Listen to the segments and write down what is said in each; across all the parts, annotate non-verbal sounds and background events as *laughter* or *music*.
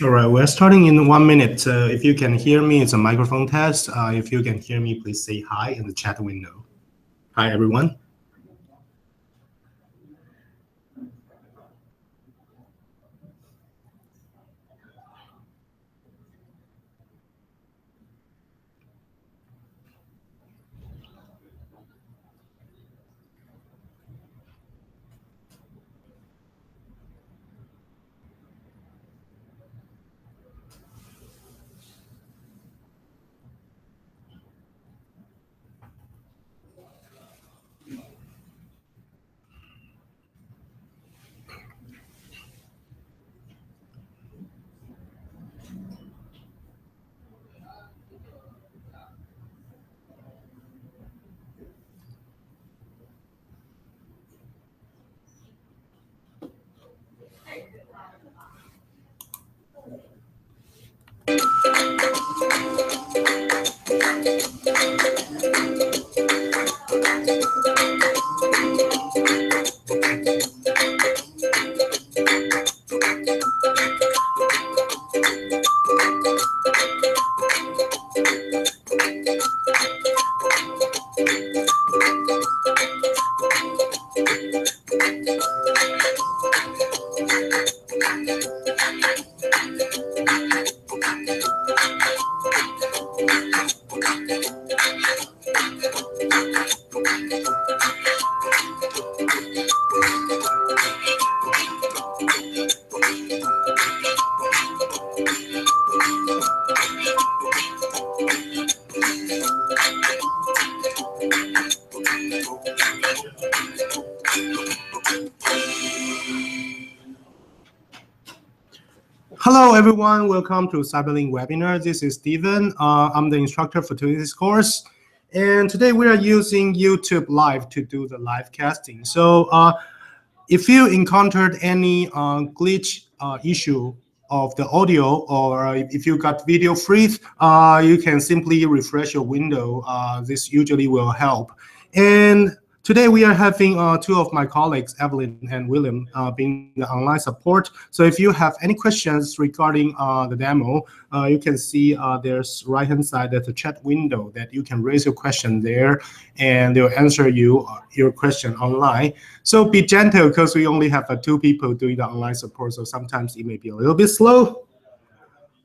All right, we're starting in one minute. Uh, if you can hear me, it's a microphone test. Uh, if you can hear me, please say hi in the chat window. Hi, everyone. Everyone. Welcome to Cyberlink webinar. This is Steven. Uh, I'm the instructor for today's course. And today we are using YouTube Live to do the live casting. So uh, if you encountered any uh, glitch uh, issue of the audio or if you got video freeze, uh, you can simply refresh your window. Uh, this usually will help. And Today, we are having uh, two of my colleagues, Evelyn and William, uh, being the online support. So if you have any questions regarding uh, the demo, uh, you can see uh, there's right-hand side, there's a chat window that you can raise your question there, and they'll answer you uh, your question online. So be gentle because we only have two people doing the online support, so sometimes it may be a little bit slow.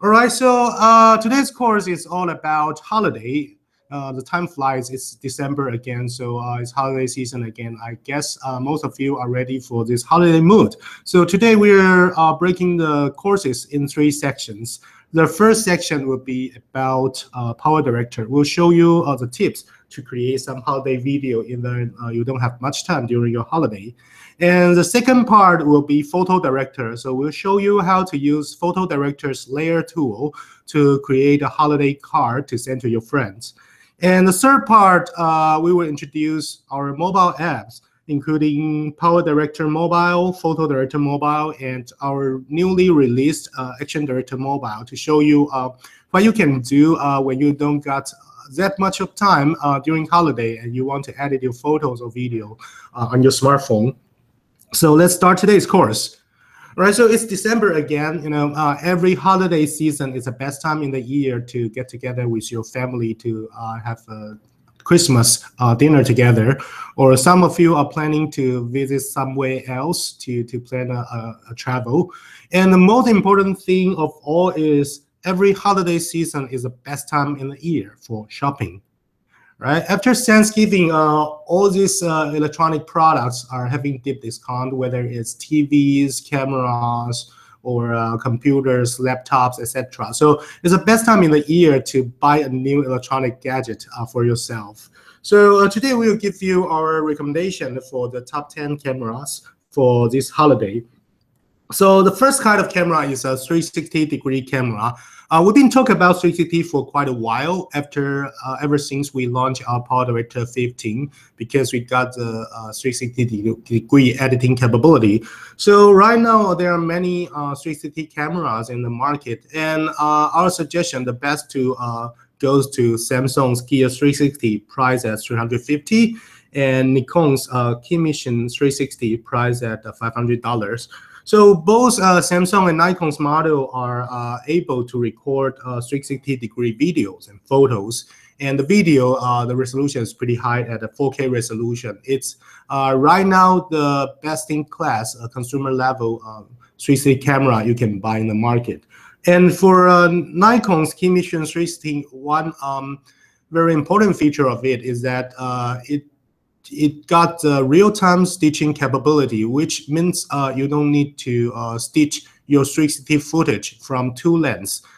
All right, so today's course is all about holiday uh, the time flies. It's December again, so uh, it's holiday season again. I guess uh, most of you are ready for this holiday mood. So today we're uh, breaking the courses in three sections. The first section will be about uh, PowerDirector. We'll show you the tips to create some holiday video even you don't have much time during your holiday. And the second part will be PhotoDirector. So we'll show you how to use PhotoDirector's layer tool to create a holiday card to send to your friends. And the third part, uh, we will introduce our mobile apps, including PowerDirector Mobile, PhotoDirector Mobile, and our newly released uh, ActionDirector Mobile to show you uh, what you can do uh, when you don't got that much of time uh, during holiday and you want to edit your photos or video uh, on your smartphone. So let's start today's course right? So it's December again. You know, uh, every holiday season is the best time in the year to get together with your family to uh, have a Christmas uh, dinner together. Or some of you are planning to visit somewhere else to to plan a, a, a travel. And the most important thing of all is every holiday season is the best time in the year for shopping right? After Thanksgiving, uh, all these uh, electronic products are having deep discount, whether it's TVs, cameras, or uh, computers, laptops, etc. So it's the best time in the year to buy a new electronic gadget uh, for yourself. So uh, today we will give you our recommendation for the top 10 cameras for this holiday. So the first kind of camera is a 360 degree camera. Uh, we've been talking about 360 for quite a while after uh, ever since we launched our PowerDirector 15 because we got the uh, 360 degree editing capability. So right now there are many uh, 360 cameras in the market, and uh, our suggestion the best to uh, goes to Samsung's Gear 360 price at 350 and Nikon's uh, KeyMission 360 price at $500. So both uh, Samsung and Nikon's model are uh, able to record uh, 360 degree videos and photos. And the video, uh, the resolution is pretty high at a 4K resolution. It's uh, right now the best in class consumer level 360 camera you can buy in the market. And for Nikon's KeyMission 360, one um, very important feature of it is that it it got uh, real-time stitching capability, which means uh, you don't need to uh, stitch your 360 footage from two lens. uh,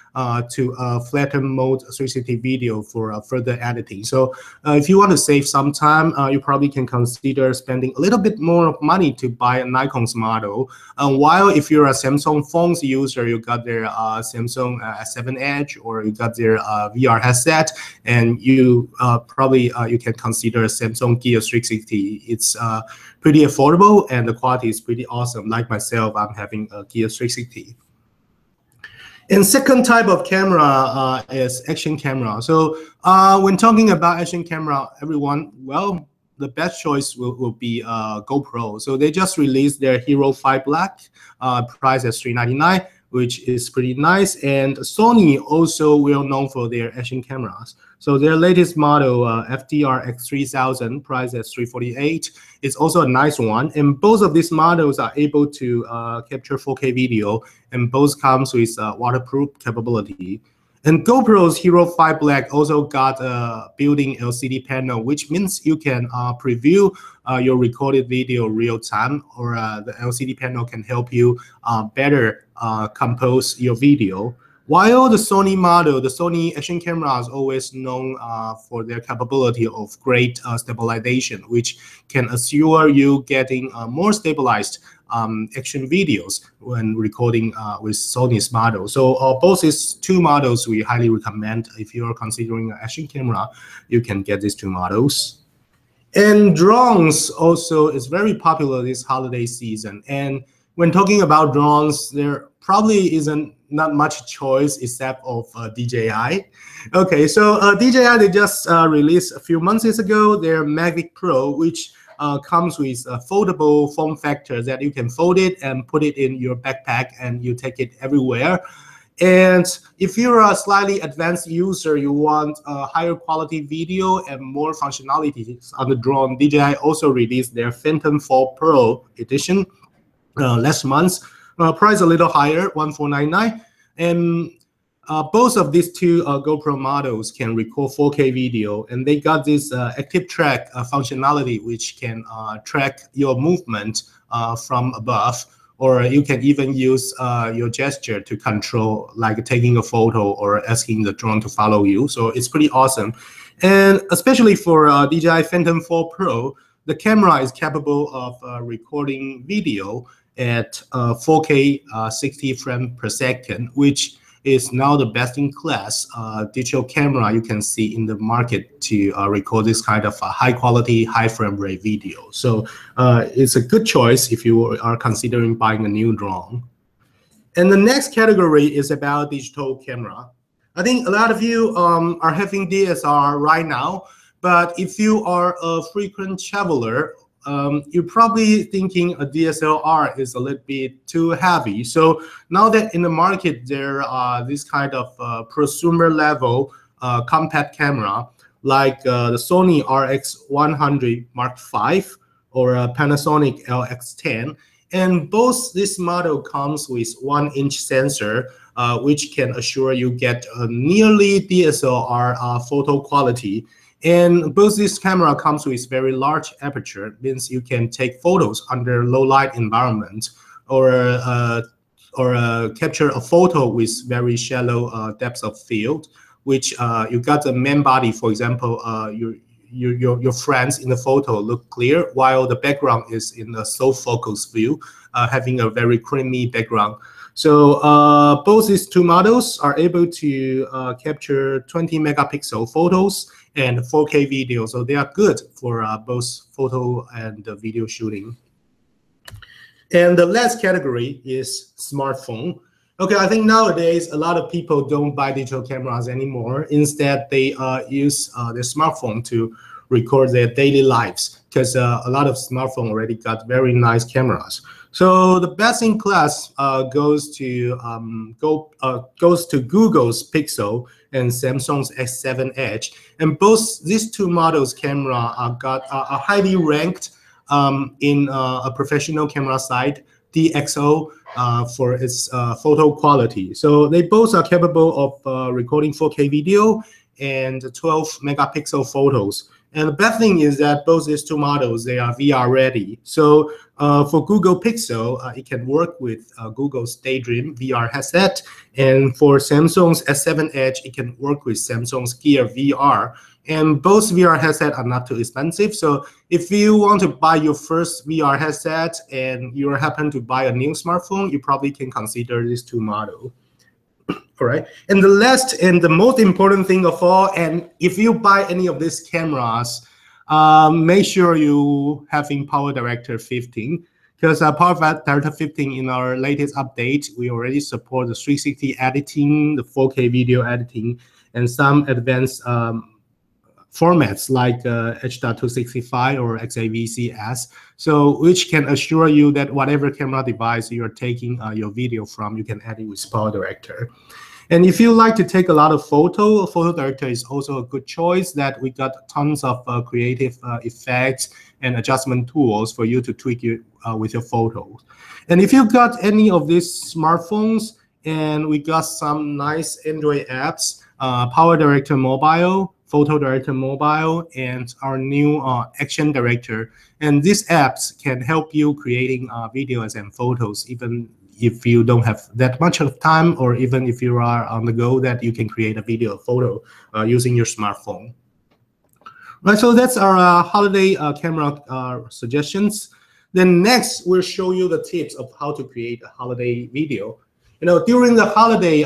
to a flatten mode 360 video for uh, further editing. So uh, if you want to save some time, uh, you probably can consider spending a little bit more of money to buy a Nikon's model. While if you're a Samsung phones user, you got their uh, Samsung S7 Edge or you got their VR headset, and you probably you can consider Samsung Gear 360. It's pretty affordable and the quality is pretty awesome. Like myself, I'm having a Gear 360. And second type of camera uh, is action camera. So uh, when talking about action camera, everyone, well, the best choice will, will be uh, GoPro. So they just released their Hero 5 Black, uh, price at 399 which is pretty nice. And Sony also well known for their action cameras. So their latest model, uh, FDR X3000, priced at 348, is also a nice one. And both of these models are able to uh, capture 4K video, and both comes with uh, waterproof capability. And GoPro's Hero 5 Black also got a built-in LCD panel, which means you can uh, preview uh, your recorded video real time, or uh, the LCD panel can help you uh, better uh, compose your video. While the Sony model, the Sony action camera is always known uh, for their capability of great stabilization, which can assure you getting more stabilized um, action videos when recording uh, with Sony's model. So uh, both these two models we highly recommend. If you're considering an action camera, you can get these two models. And drones also is very popular this holiday season. And when talking about drones, there probably isn't not much choice except of uh, DJI. Okay, so uh, DJI they just uh, released a few months ago their Mavic Pro, which uh, comes with a foldable form factor that you can fold it and put it in your backpack and you take it everywhere. And if you're a slightly advanced user, you want a higher quality video and more functionalities on the drone, DJI also released their Phantom 4 Pro edition uh, last month. Uh, price a little higher, 1499 And uh, both of these two uh, GoPro models can record 4K video, and they got this uh, active track uh, functionality, which can uh, track your movement uh, from above, or you can even use your gesture to control, like taking a photo or asking the drone to follow you. So it's pretty awesome, and especially for DJI Phantom 4 Pro, the camera is capable of recording video at 4K 60 frames per second, which is now the best in class uh, digital camera you can see in the market to uh, record this kind of uh, high quality, high frame rate video. So uh, it's a good choice if you are considering buying a new drone. And the next category is about digital camera. I think a lot of you um, are having DSLR right now, but if you are a frequent traveler um, you're probably thinking a DSLR is a little bit too heavy. So now that in the market there are this kind of uh, prosumer level uh, compact camera like uh, the Sony RX100 Mark V or a Panasonic LX10, and both this model comes with one inch sensor, uh, which can assure you get a nearly DSLR uh, photo quality And both this camera comes with very large aperture, means you can take photos under low light environment or uh, or uh, capture a photo with very shallow uh, depth of field, which uh, you got the main body, for example, uh, your, your, your friends in the photo look clear, while the background is in a slow focus view, uh, having a very creamy background. So uh, both these two models are able to uh, capture 20 megapixel photos and 4K video. So they are good for uh, both photo and video shooting. And the last category is smartphone. Okay, I think nowadays a lot of people don't buy digital cameras anymore. Instead, they uh, use uh, their smartphone to record their daily lives because uh, a lot of smartphone already got very nice cameras. So the best in class uh, goes to um, go uh, goes to Google's Pixel and Samsung's S7 Edge, and both these two models camera are got are highly ranked um, in uh, a professional camera site, DxO, uh, for its uh, photo quality. So they both are capable of uh, recording 4K video and 12 megapixel photos. And the best thing is that both these two models, they are VR ready. So uh, for Google Pixel, uh, it can work with uh, Google's Daydream VR headset. And for Samsung's S7 Edge, it can work with Samsung's Gear VR. And both VR headsets are not too expensive. So if you want to buy your first VR headset and you happen to buy a new smartphone, you probably can consider these two models. *clears throat* All right. And the last and the most important thing of all, and if you buy any of these cameras, um, make sure you having PowerDirector 15 because uh, Power Director 15 in our latest update, we already support the 360 editing, the 4K video editing, and some advanced um, formats like uh, H.265 or XAVCS, so which can assure you that whatever camera device you're taking uh, your video from, you can edit with PowerDirector. And if you like to take a lot of photo, PhotoDirector is also a good choice that we got tons of uh, creative uh, effects and adjustment tools for you to tweak it uh, with your photos. And if you got any of these smartphones, and we got some nice Android apps, uh, PowerDirector Mobile, PhotoDirector Mobile, and our new uh, ActionDirector. And these apps can help you creating uh, videos and photos, even if you don't have that much of time, or even if you are on the go, that you can create a video photo uh, using your smartphone. Right, so that's our uh, holiday uh, camera uh, suggestions. Then next, we'll show you the tips of how to create a holiday video. You know, during the holiday,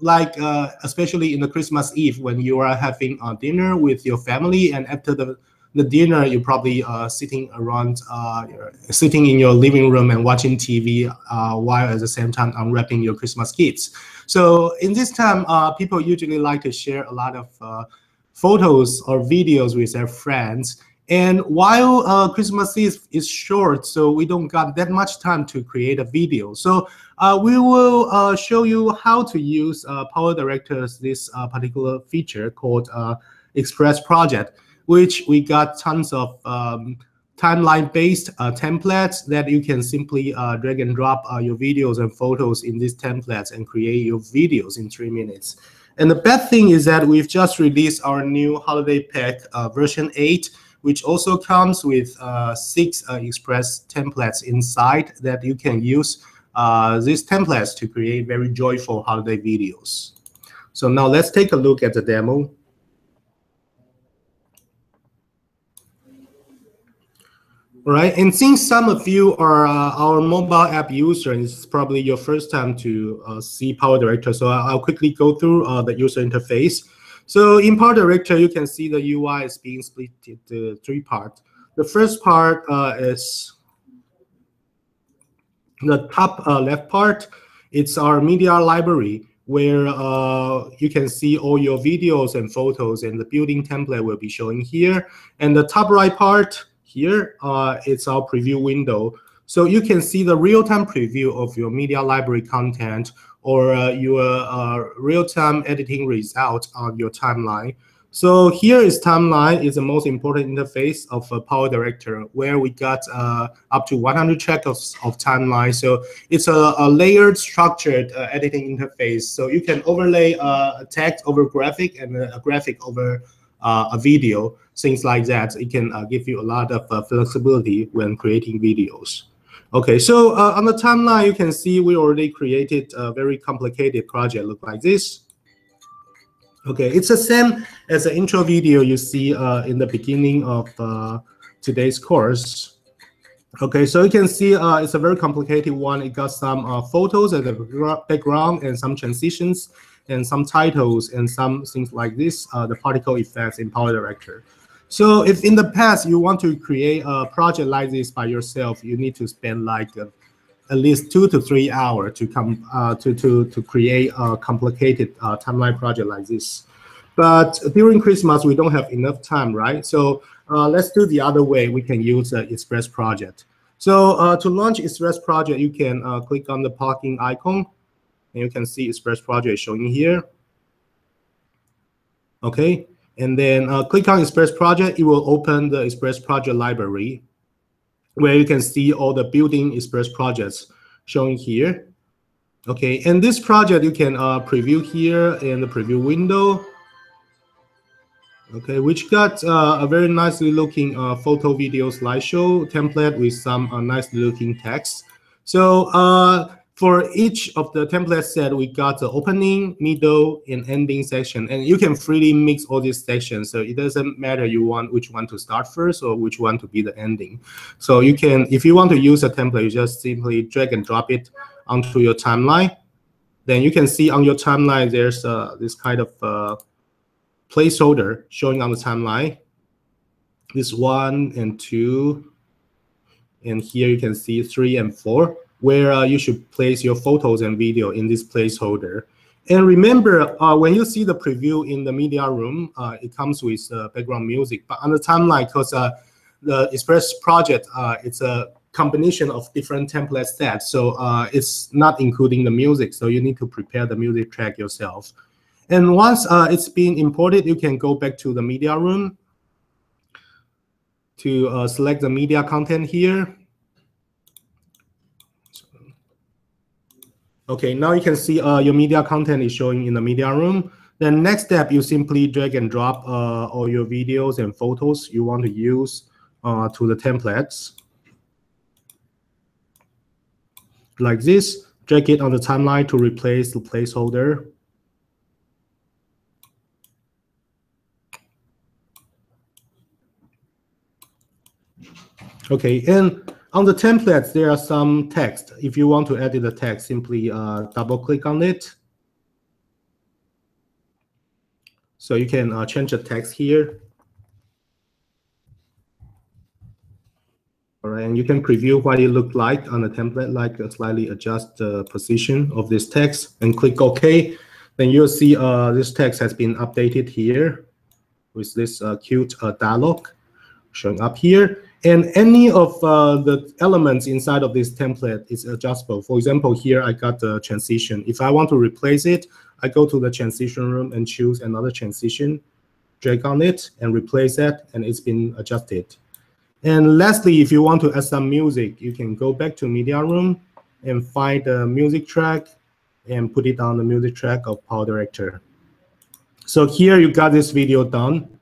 like uh, especially in the Christmas Eve when you are having a dinner with your family, and after the the dinner, you're probably uh, sitting around, uh, sitting in your living room and watching TV uh, while at the same time unwrapping your Christmas gifts. So in this time, uh, people usually like to share a lot of uh, photos or videos with their friends. And while uh, Christmas Eve is short, so we don't got that much time to create a video. So uh, we will uh, show you how to use uh, PowerDirector's this uh, particular feature called uh, Express Project, which we got tons of um, timeline-based templates that you can simply drag and drop your videos and photos in these templates and create your videos in three minutes. And the best thing is that we've just released our new holiday pack version 8, which also comes with uh, six uh, Express templates inside that you can use uh, these templates to create very joyful holiday videos. So now let's take a look at the demo. Right, and since some of you are uh, our mobile app user, and it's probably your first time to uh, see PowerDirector, so I'll quickly go through uh, the user interface. So in PowerDirector, you can see the UI is being split into three parts. The first part uh, is the top uh, left part. It's our media library where uh, you can see all your videos and photos and the building template will be showing here. And the top right part here, uh, it's our preview window. So you can see the real-time preview of your media library content or uh, your uh, real-time editing result on your timeline. So here is timeline is the most important interface of a PowerDirector where we got uh, up to 100 checks of, timeline. So it's a, a layered structured uh, editing interface. So you can overlay uh, a text over graphic and a graphic over uh, a video, things like that. It can uh, give you a lot of uh, flexibility when creating videos. Okay, so uh, on the timeline, you can see we already created a very complicated project look like this. Okay, it's the same as the intro video you see uh, in the beginning of uh, today's course. Okay, so you can see uh, it's a very complicated one. It got some uh, photos as the background and some transitions and some titles and some things like this, uh, the particle effects in PowerDirector. So if in the past you want to create a project like this by yourself, you need to spend like uh, at least two to three hours to come uh, to to to create a complicated uh, timeline project like this. But during Christmas, we don't have enough time, right? So uh, let's do the other way. We can use the Express project. So uh, to launch Express project, you can uh, click on the parking icon, and you can see Express project showing here. Okay, and then uh, click on Express project. It will open the Express project library where you can see all the building express projects shown here. Okay, and this project you can uh, preview here in the preview window. Okay, which got uh, a very nicely looking uh, photo video slideshow template with some uh, nice looking text. So uh, for each of the template set, we got the opening, middle, and ending section. And you can freely mix all these sections. So it doesn't matter you want which one to start first or which one to be the ending. So you can, if you want to use a template, you just simply drag and drop it onto your timeline. Then you can see on your timeline, there's uh, this kind of uh, placeholder showing on the timeline. This one and two. And here you can see three and four where uh, you should place your photos and video in this placeholder. And remember, uh, when you see the preview in the media room, uh, it comes with uh, background music. But on the timeline, because uh, the Express project, uh, it's a combination of different template sets. So it's not including the music. So you need to prepare the music track yourself. And once it's been imported, you can go back to the media room to select the media content here. Okay, now you can see uh, your media content is showing in the media room. Then next step, you simply drag and drop uh, all your videos and photos you want to use uh, to the templates. Like this, drag it on the timeline to replace the placeholder. Okay, and on the templates, there are some text. If you want to edit the text, simply uh, double click on it. So you can uh, change the text here. All right, and you can preview what it looked like on the template, like uh, slightly adjust the position of this text and click OK. Then you'll see uh, this text has been updated here with this uh, cute uh, dialog showing up here. And any of uh, the elements inside of this template is adjustable. For example, here I got the transition. If I want to replace it, I go to the transition room and choose another transition, drag on it and replace that, and it's been adjusted. And lastly, if you want to add some music, you can go back to media room and find the music track and put it on the music track of PowerDirector. So here you got this video done.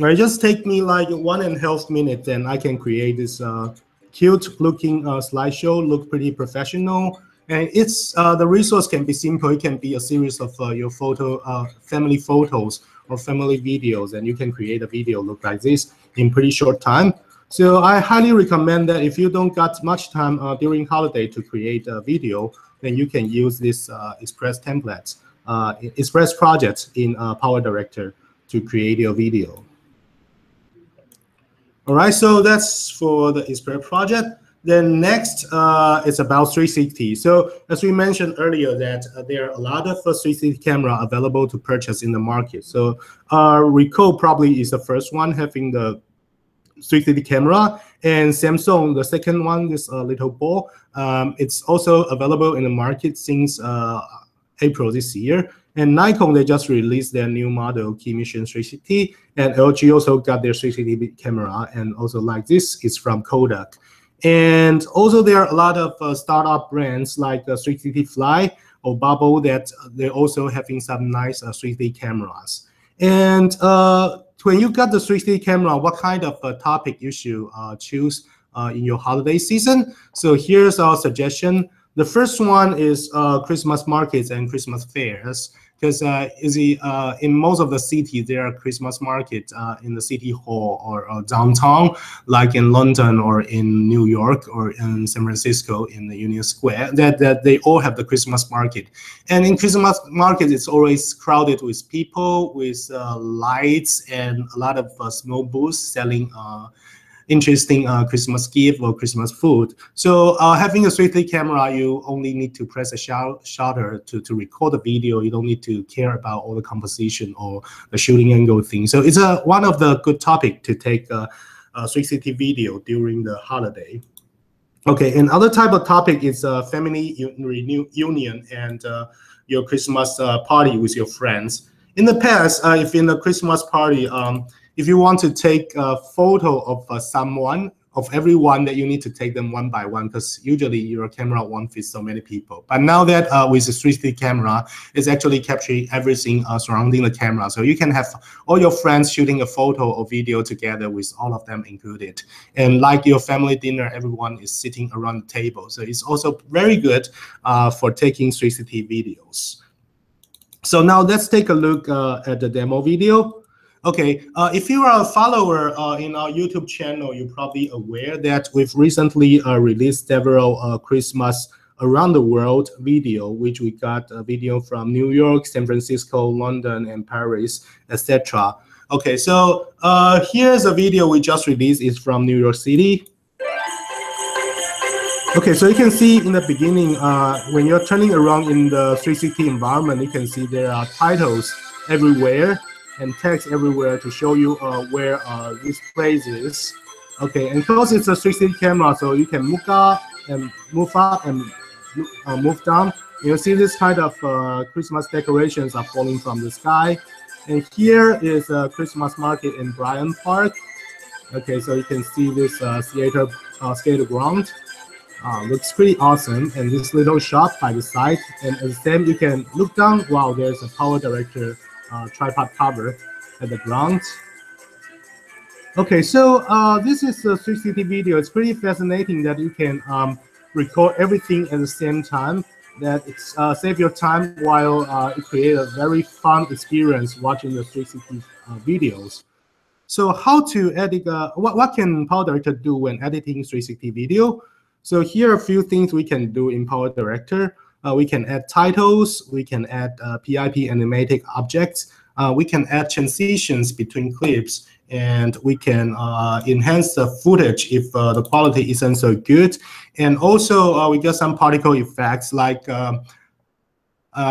It just take me like one and a half minutes and I can create this uh, cute looking uh, slideshow, look pretty professional. And it's uh, the resource can be simple. It can be a series of uh, your photo, uh, family photos or family videos, and you can create a video look like this in pretty short time. So I highly recommend that if you don't got much time uh, during holiday to create a video, then you can use this Express templates, Express projects in PowerDirector to create your video. All right, so that's for the Express project. Then next uh, is about 360. So as we mentioned earlier that uh, there are a lot of uh, 360 camera available to purchase in the market. So uh, Ricoh probably is the first one having the 360 camera and Samsung, the second one, this uh, little ball. Um, it's also available in the market since uh, April this year. And Nikon, they just released their new model, KeyMission 360, and LG also got their 360 camera, and also like this is from Kodak. And also there are a lot of uh, startup brands like uh, 360 Fly or bubble that they're also having some nice uh, 3D cameras. And uh, when you got the 3D camera, what kind of uh, topic you should uh, choose uh, in your holiday season? So here's our suggestion. The first one is uh, Christmas markets and Christmas fairs because uh, uh, in most of the cities there are Christmas markets uh, in the city hall or, or, downtown, like in London or in New York or in San Francisco in the Union Square. That that they all have the Christmas market, and in Christmas market it's always crowded with people, with uh, lights and a lot of uh, small booths selling uh, interesting uh, Christmas gift or Christmas food. So uh, having a 3D camera, you only need to press a shutter to, to record the video. You don't need to care about all the composition or the shooting angle thing. So it's a, one of the good topic to take a, a 360 video during the holiday. Okay, another type of topic is uh, family reunion and uh, your Christmas uh, party with your friends. In the past, uh, if in a Christmas party, um, if you want to take a photo of uh, someone, of everyone that you need to take them one by one because usually your camera won't fit so many people. But now that uh, with the 3D camera, it's actually capturing everything uh, surrounding the camera. So you can have all your friends shooting a photo or video together with all of them included. And like your family dinner, everyone is sitting around the table. So it's also very good uh, for taking 360 videos. So now let's take a look uh, at the demo video. Okay, uh, if you are a follower uh, in our YouTube channel, you're probably aware that we've recently uh, released several uh, Christmas around the world video, which we got a video from New York, San Francisco, London, and Paris, etc. Okay, so uh, here's a video we just released. It's from New York City. Okay, so you can see in the beginning, uh, when you're turning around in the 360 environment, you can see there are titles everywhere and text everywhere to show you uh, where uh, this place is. Okay, and because it's a 360 camera, so you can move up and move up and uh, move down. You see this kind of Christmas decorations are falling from the sky. And here is a Christmas market in Bryant Park. Okay, so you can see this uh, theater uh, skater ground. Uh, looks pretty awesome. And this little shop by the side. And at the same, you can look down. Wow, there's a PowerDirector uh, tripod cover at the ground. Okay, so uh, this is a 360 video. It's pretty fascinating that you can um, record everything at the same time. That uh, save your time while uh, it create a very fun experience watching the 360 uh, videos. So how to edit? Uh, what what can PowerDirector do when editing 360 video? So here are a few things we can do in PowerDirector. Uh, we can add titles, we can add uh, PIP animatic objects, uh, we can add transitions between clips, and we can uh, enhance the footage if uh, the quality isn't so good. And also, uh, we got some particle effects like um,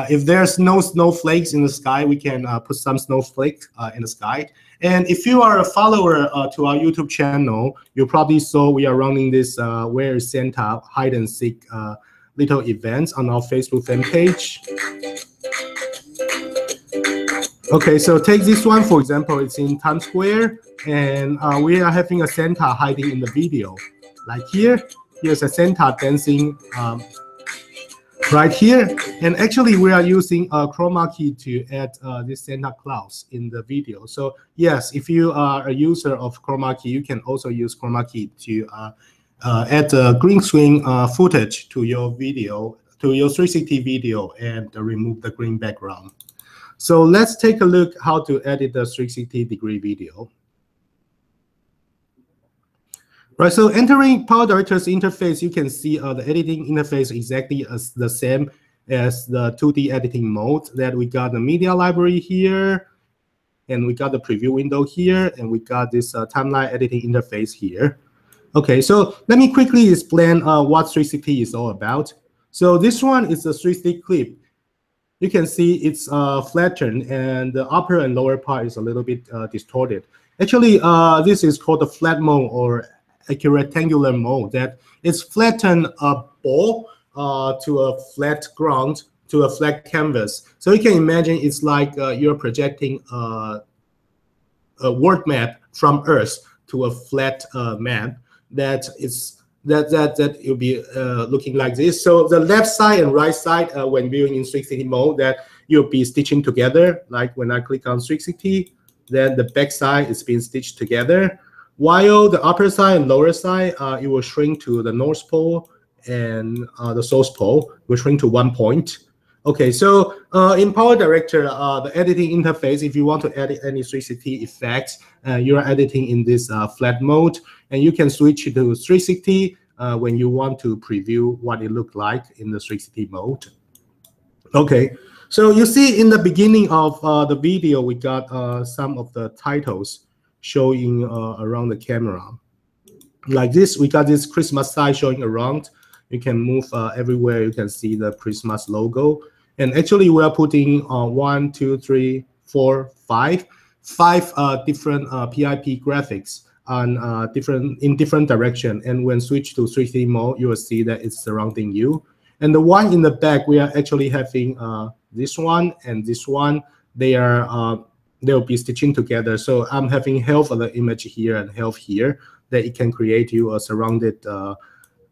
if there's no snowflakes in the sky, we can put some snowflakes in the sky. And if you are a follower uh, to our YouTube channel, you probably saw we are running this uh, Where is Santa hide and seek uh, little events on our Facebook fan page. Okay, so take this one, for example, it's in Times Square, and uh, we are having a Santa hiding in the video. Like here, here's a Santa dancing um, right here. And actually, we are using a chroma key to add uh, this Santa Claus in the video. So yes, if you are a user of chroma key, you can also use chroma key to uh, add the green screen uh, footage to your video, to your 360 video and remove the green background. So let's take a look how to edit the 360 degree video. Right, so entering PowerDirector's interface, you can see uh, the editing interface exactly as the same as the 2D editing mode that we got the media library here, and we got the preview window here, and we got this uh, timeline editing interface here. Okay, so let me quickly explain uh, what 360 is all about. So this one is a 360 clip. You can see it's uh, flattened and the upper and lower part is a little bit uh, distorted. Actually, uh, this is called the flat mode or a rectangular mode that it's flatten a ball uh, to a flat ground to a flat canvas. So you can imagine it's like uh, you're projecting a, world map from Earth to a flat map that is that that that will be uh, looking like this. So the left side and right side uh, when viewing in 360 mode that you'll be stitching together. Like when I click on 360, then the back side is being stitched together. While the upper side and lower side, uh, it will shrink to the north pole and uh, the south pole will shrink to one point. Okay, so uh, in PowerDirector, uh, the editing interface, if you want to edit any 360 effects, uh, you're editing in this uh, flat mode, and you can switch to 360 uh, when you want to preview what it looked like in the 360 mode. Okay, so you see in the beginning of uh, the video, we got some of the titles showing around the camera. Like this, we got this Christmas sign showing around. You can move everywhere. You can see the Christmas logo. And actually, we are putting uh, one, two, three, four, five, five uh, different uh, PIP graphics on uh, different in different direction. And when switch to 3D mode, you will see that it's surrounding you. And the one in the back, we are actually having uh, this one and this one. They are uh, they'll be stitching together. So I'm having half of the image here and half here that it can create you a surrounded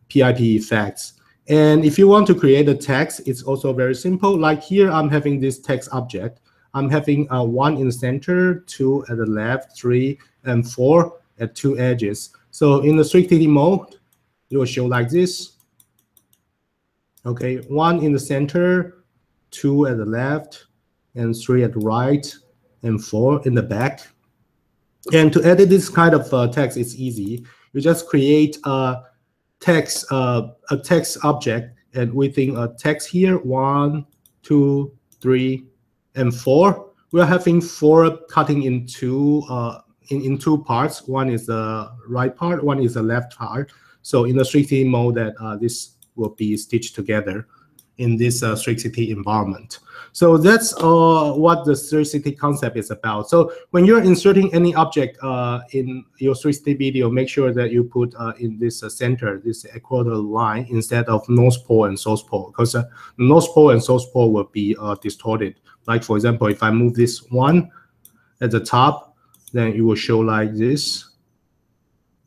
PIP effects. And if you want to create a text, it's also very simple. Like here, I'm having this text object. I'm having uh, one in the center, two at the left, three, and four at two edges. So in the 3D mode, it will show like this. Okay, one in the center, two at the left, and three at the right, and four in the back. And to edit this kind of uh, text, it's easy. You just create a text uh, a text object and within a text here one two three and four. We're having four cutting in two uh, in, in two parts. One is the right part one is the left part. So in the 3D mode that uh, this will be stitched together in this uh, 360 environment. So that's uh, what the 360 concept is about. So when you're inserting any object uh, in your 360 video, make sure that you put uh, in this uh, center, this equator line instead of north pole and south pole, because uh, north pole and south pole will be distorted. Like for example, if I move this one at the top, then it will show like this.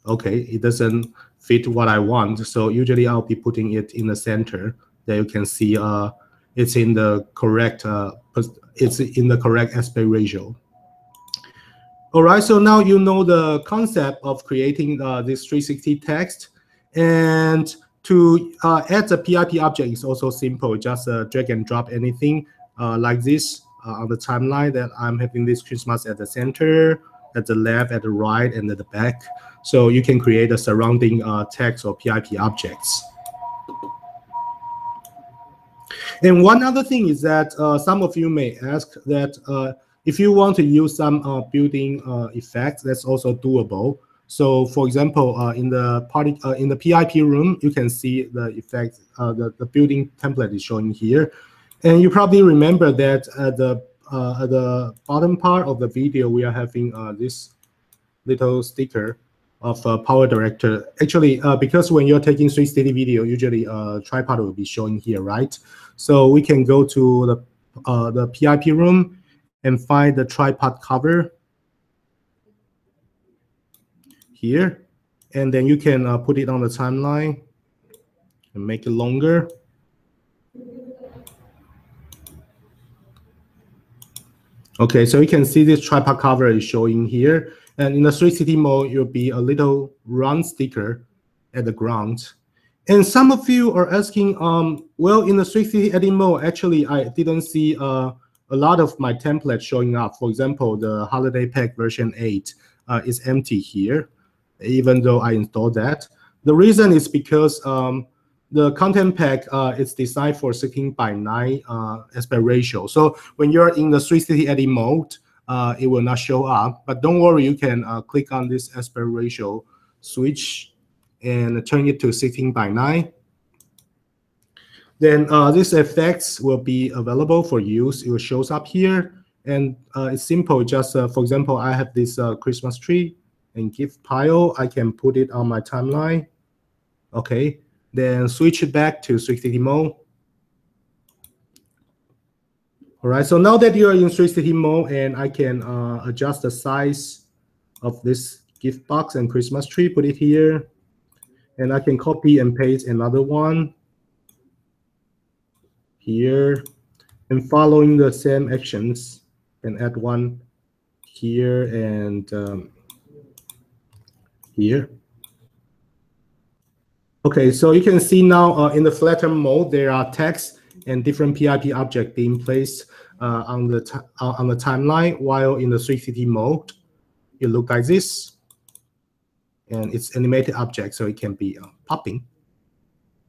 Okay, it doesn't fit what I want. So usually I'll be putting it in the center that you can see uh, it's in the correct uh, it's in the correct aspect ratio. All right, so now you know the concept of creating uh, this 360 text. And to uh, add the PIP object is also simple. Just uh, drag and drop anything uh, like this uh, on the timeline that I'm having this Christmas at the center, at the left, at the right, and at the back. So you can create a surrounding uh, text or PIP objects. And one other thing is that uh, some of you may ask that uh, if you want to use some uh, building uh, effects, that's also doable. So, for example, uh, in the party uh, in the PIP room, you can see the effect. the the building template is showing here, and you probably remember that at the at the bottom part of the video, we are having this little sticker of uh, PowerDirector. Actually, uh, because when you're taking 360 video, usually uh, tripod will be showing here, right? So we can go to the, uh, the PIP room and find the tripod cover here. And then you can uh, put it on the timeline and make it longer. Okay, so you can see this tripod cover is showing here. And in the 360 mode, you'll be a little round sticker at the ground. And some of you are asking, um, well, in the 360 edit mode, actually, I didn't see uh, a lot of my templates showing up. For example, the holiday pack version 8 uh, is empty here, even though I installed that. The reason is because um, the content pack uh, is designed for 16 by 9 uh, aspect ratio. So when you're in the 360 edit mode, uh, it will not show up. But don't worry, you can uh, click on this aspect ratio switch and turn it to 16 by 9. Then uh, these effects will be available for use. It will shows up here. And uh, it's simple. Just, uh, for example, I have this uh, Christmas tree and gift pile. I can put it on my timeline. Okay. Then switch it back to 360 mode. All right, so now that you're in 360 mode and I can uh, adjust the size of this gift box and Christmas tree, put it here. And I can copy and paste another one here. And following the same actions, and add one here and um, here. Okay, so you can see now uh, in the flatten mode, there are text and different PIP object being placed uh, on the uh, on the timeline, while in the 360 mode, it look like this. And it's animated object, so it can be uh, popping.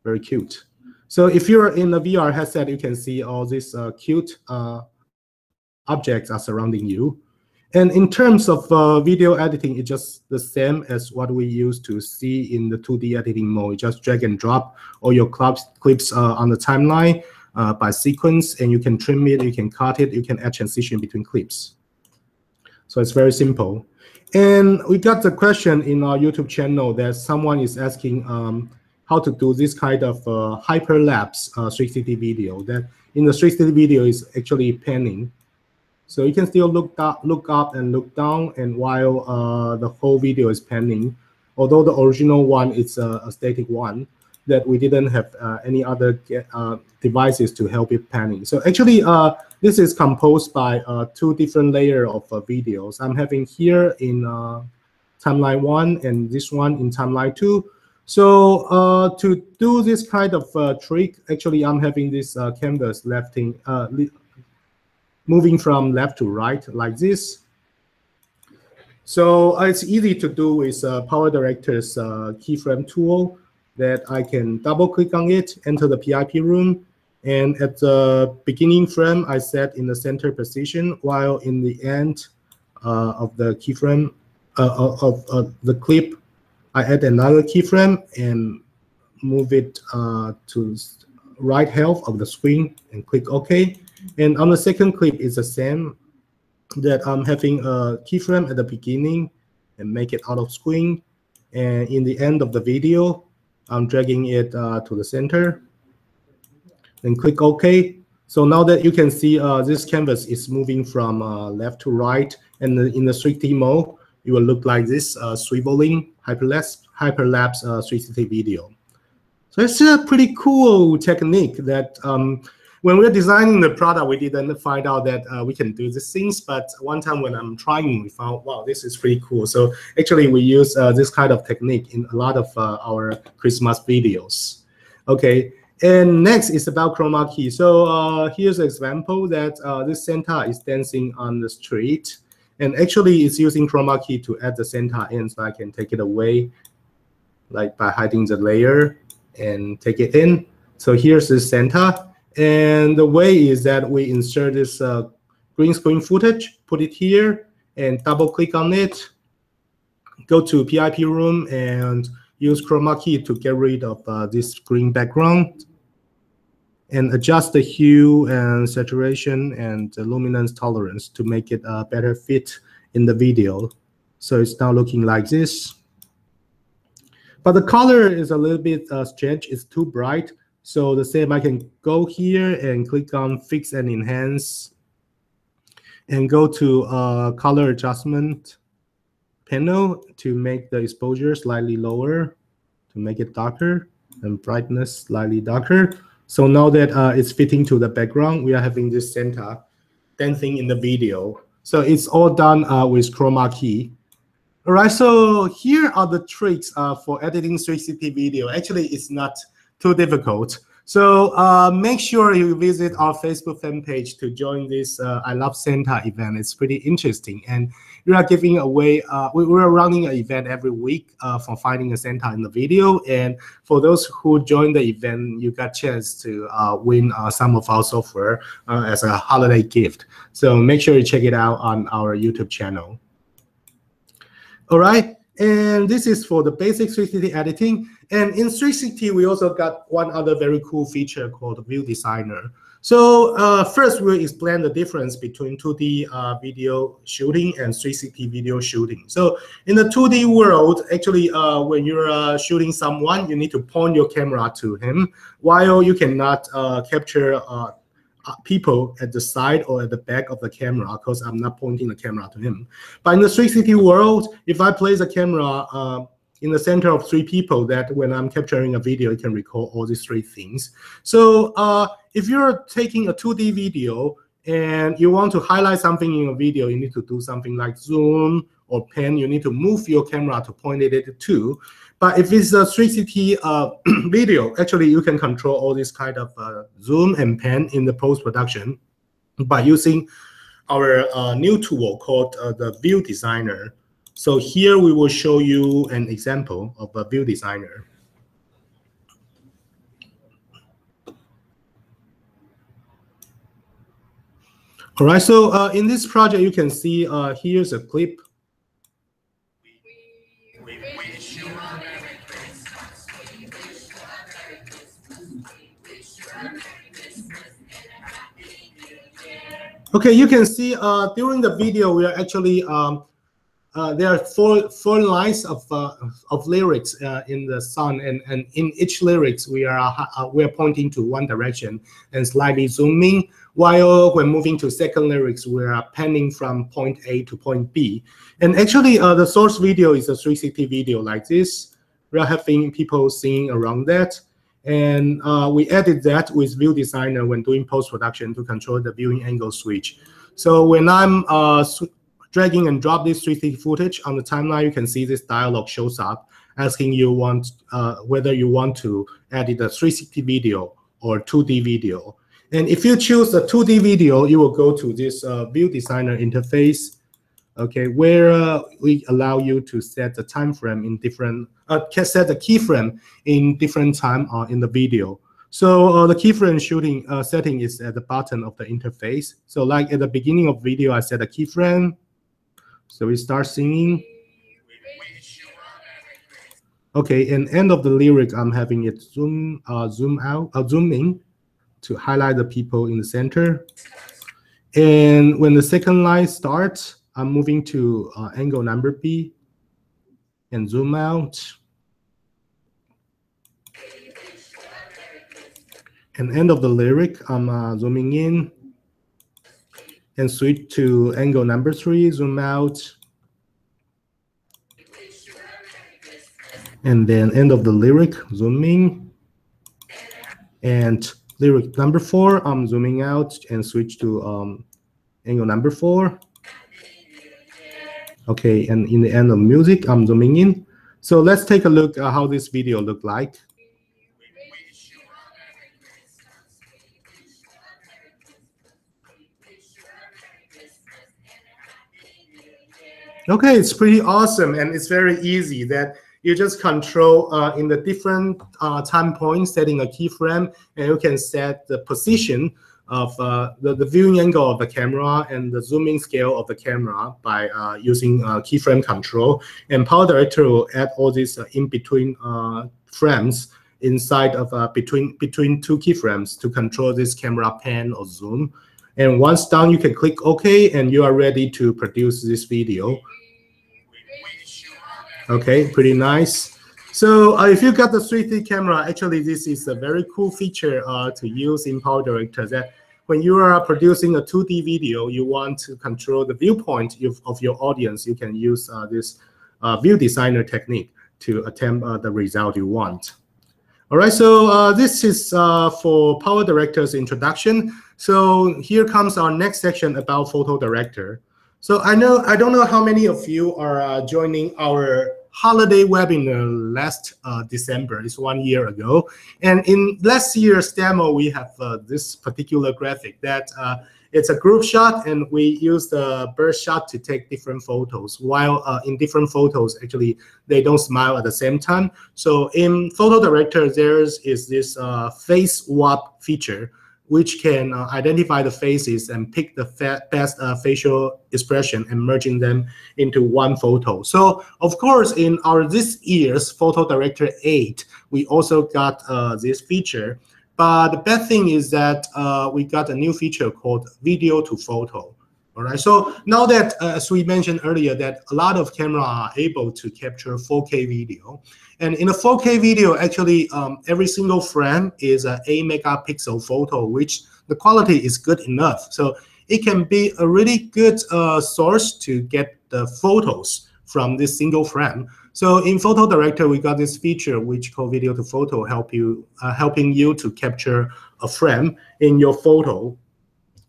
Very cute. So if you're in the VR headset, you can see all these uh, cute uh, objects are surrounding you. And in terms of uh, video editing, it's just the same as what we used to see in the 2D editing mode. You just drag and drop all your clips, clips on the timeline uh, by sequence, and you can trim it, you can cut it, you can add transition between clips. So it's very simple. And we got the question in our YouTube channel that someone is asking um, how to do this kind of uh, hyperlapse uh, 360 video. That in the 360 video is actually panning. So you can still look up, look up and look down, and while uh, the whole video is panning, although the original one is a, a static one, that we didn't have uh, any other uh, devices to help it panning. So actually, uh, this is composed by uh, two different layer of uh, videos. I'm having here in timeline one and this one in timeline two. So to do this kind of trick, actually, I'm having this canvas lefting, moving from left to right like this. So uh, it's easy to do with uh, PowerDirector's uh, keyframe tool that I can double click on it, enter the PIP room, and at the beginning frame, I set in the center position, while in the end uh, of the keyframe, uh, of, of the clip, I add another keyframe and move it uh, to right half of the screen and click OK. And on the second clip, it's the same that I'm having a keyframe at the beginning and make it out of screen. And in the end of the video, I'm dragging it uh, to the center. Then click OK. So now that you can see uh, this canvas is moving from uh, left to right, and in the 3D mode, it will look like this uh, swiveling hyperlapse, hyperlapse uh, 360 video. So it's a pretty cool technique that um, when we are designing the product, we didn't find out that uh, we can do these things. But one time when I'm trying, we found, wow, this is pretty cool. So actually, we use uh, this kind of technique in a lot of uh, our Christmas videos. Okay, and next is about chroma key. So uh, here's an example that uh, this Santa is dancing on the street. And actually, it's using chroma key to add the Santa in, so I can take it away, like by hiding the layer and take it in. So here's the Santa. And the way is that we insert this uh, green screen footage, put it here, and double click on it. Go to PIP room and use chroma key to get rid of uh, this green background and adjust the hue and saturation and luminance tolerance to make it a better fit in the video. So it's now looking like this. But the color is a little bit uh, strange. It's too bright. So the same, I can go here and click on Fix and Enhance and go to uh, Color Adjustment panel to make the exposure slightly lower, to make it darker, and brightness slightly darker. So now that uh, it's fitting to the background, we are having this Santa dancing in the video. So it's all done uh, with chroma key. All right, so here are the tricks uh, for editing 360 video. Actually, it's not too difficult. So uh, make sure you visit our Facebook fan page to join this uh, I Love Santa event. It's pretty interesting. And we are giving away, uh, we, we are running an event every week uh, for finding a Santa in the video. And for those who join the event, you got chance to uh, win uh, some of our software as a holiday gift. So make sure you check it out on our YouTube channel. All right. And this is for the basic 3D editing. And in 360, we also got one other very cool feature called View Designer. So uh, first, we'll explain the difference between 2D uh, video shooting and 360 video shooting. So in the 2D world, actually, uh, when you're uh, shooting someone, you need to point your camera to him, while you cannot uh, capture uh, people at the side or at the back of the camera because I'm not pointing the camera to him. But in the 360 world, if I place a camera in the center of three people that when I'm capturing a video, it can record all these three things. So uh, if you're taking a 2D video and you want to highlight something in a video, you need to do something like zoom or pan. You need to move your camera to point it at to. But if it's a 360 uh, *clears throat* video, actually you can control all this kind of uh, zoom and pan in the post-production by using our uh, new tool called uh, the View Designer. So here we will show you an example of a View Designer. All right, so uh, in this project, you can see uh, here's a clip Okay, you can see uh, during the video, we are actually, um, uh, there are four, four lines of, uh, of lyrics uh, in the song, and, and in each lyrics, we are, uh, we are pointing to one direction and slightly zooming, while when moving to second lyrics, we are panning from point A to point B. And actually, uh, the source video is a 360 video like this. We are having people singing around that. And uh, we added that with View Designer when doing post-production to control the viewing angle switch. So when I'm uh, dragging and drop this 360 footage on the timeline, you can see this dialog shows up asking you want uh, whether you want to edit a 360 video or 2D video. And if you choose the 2D video, you will go to this uh, View Designer interface okay, where uh, we allow you to set the time frame in different, uh, can set the keyframe in different time uh, in the video. So uh, the keyframe shooting uh, setting is at the bottom of the interface. So like at the beginning of video, I set a keyframe. So we start singing. Okay, and end of the lyric, I'm having it zoom, uh, zoom out, uh, zoom in to highlight the people in the center. And when the second line starts, I'm moving to uh, angle number B and zoom out. And end of the lyric, I'm uh, zooming in and switch to angle number three, zoom out. And then end of the lyric, zooming. And lyric number four, I'm zooming out and switch to um, angle number four. Okay, and in the end of music, I'm zooming in. So let's take a look at how this video looked like. Okay, it's pretty awesome and it's very easy that you just control uh, in the different uh, time points, setting a keyframe, and you can set the position of uh, the, the viewing angle of the camera and the zooming scale of the camera by uh, using uh, keyframe control. And PowerDirector will add all these uh, in-between uh, frames inside of uh, between between two keyframes to control this camera pan or zoom. And once done, you can click OK, and you are ready to produce this video. Okay, pretty nice. So uh, if you got the 3D camera, actually this is a very cool feature uh, to use in PowerDirector that when you are producing a 2D video, you want to control the viewpoint of your audience, you can use uh, this uh, view designer technique to attempt uh, the result you want. All right, so uh, this is for PowerDirector's introduction. So here comes our next section about PhotoDirector. So I know I don't know how many of you are joining our holiday webinar last uh, December. It's one year ago. And in last year's demo, we have uh, this particular graphic that uh, it's a group shot and we use the bird shot to take different photos while uh, in different photos actually they don't smile at the same time so in PhotoDirector there is this uh, face swap feature which can uh, identify the faces and pick the best uh, facial expression and merging them into one photo. So of course, in our this year's PhotoDirector 8, we also got uh, this feature. But the bad thing is that uh, we got a new feature called Video to Photo. All right. So now that, uh, as we mentioned earlier, that a lot of camera are able to capture 4K video, and in a 4K video, actually, um, every single frame is a 8 megapixel photo, which the quality is good enough. So it can be a really good uh, source to get the photos from this single frame. So in PhotoDirector, we got this feature which called Video to Photo, help you uh, helping you to capture a frame in your photo.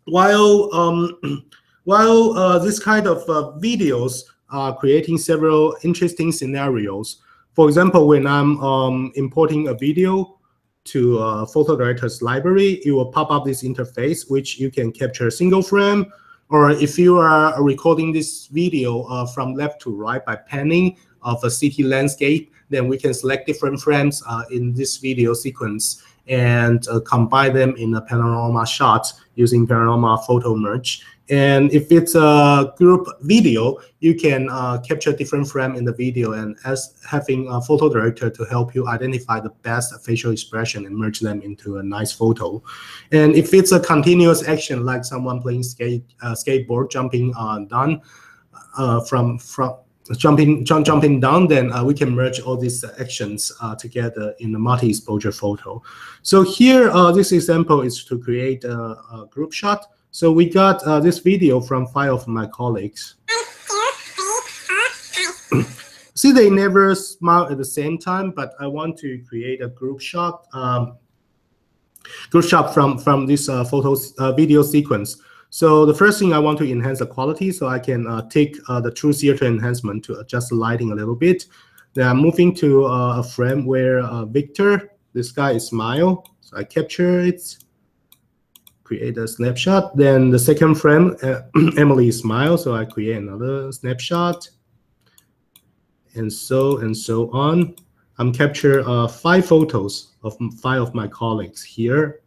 While um, *clears throat* while uh, this kind of uh, videos are creating several interesting scenarios. For example, when I'm um, importing a video to a PhotoDirector's library, it will pop up this interface, which you can capture a single frame, or if you are recording this video uh, from left to right by panning of a city landscape, then we can select different frames uh, in this video sequence and uh, combine them in a panorama shot using panorama photo merge. And if it's a group video, you can uh, capture different frame in the video and as having a PhotoDirector to help you identify the best facial expression and merge them into a nice photo. And if it's a continuous action, like someone playing skate, uh, skateboard, jumping uh, down uh, from, from jumping jump, jumping down, then uh, we can merge all these actions uh, together in a multi-exposure photo. So here, uh, this example is to create a, a group shot. So we got uh, this video from five of my colleagues. *coughs* See, they never smile at the same time, but I want to create a group shot, um, group shot from from this uh, photos uh, video sequence. So the first thing I want to enhance the quality, so I can uh, take uh, the TrueTheater enhancement to adjust the lighting a little bit. Then I'm moving to uh, a frame where uh, Victor, this guy is smile. So I capture it create a snapshot. Then the second frame, uh, *clears throat* Emily smile, so I create another snapshot. And so and so on. I'm capture uh, five photos of five of my colleagues here.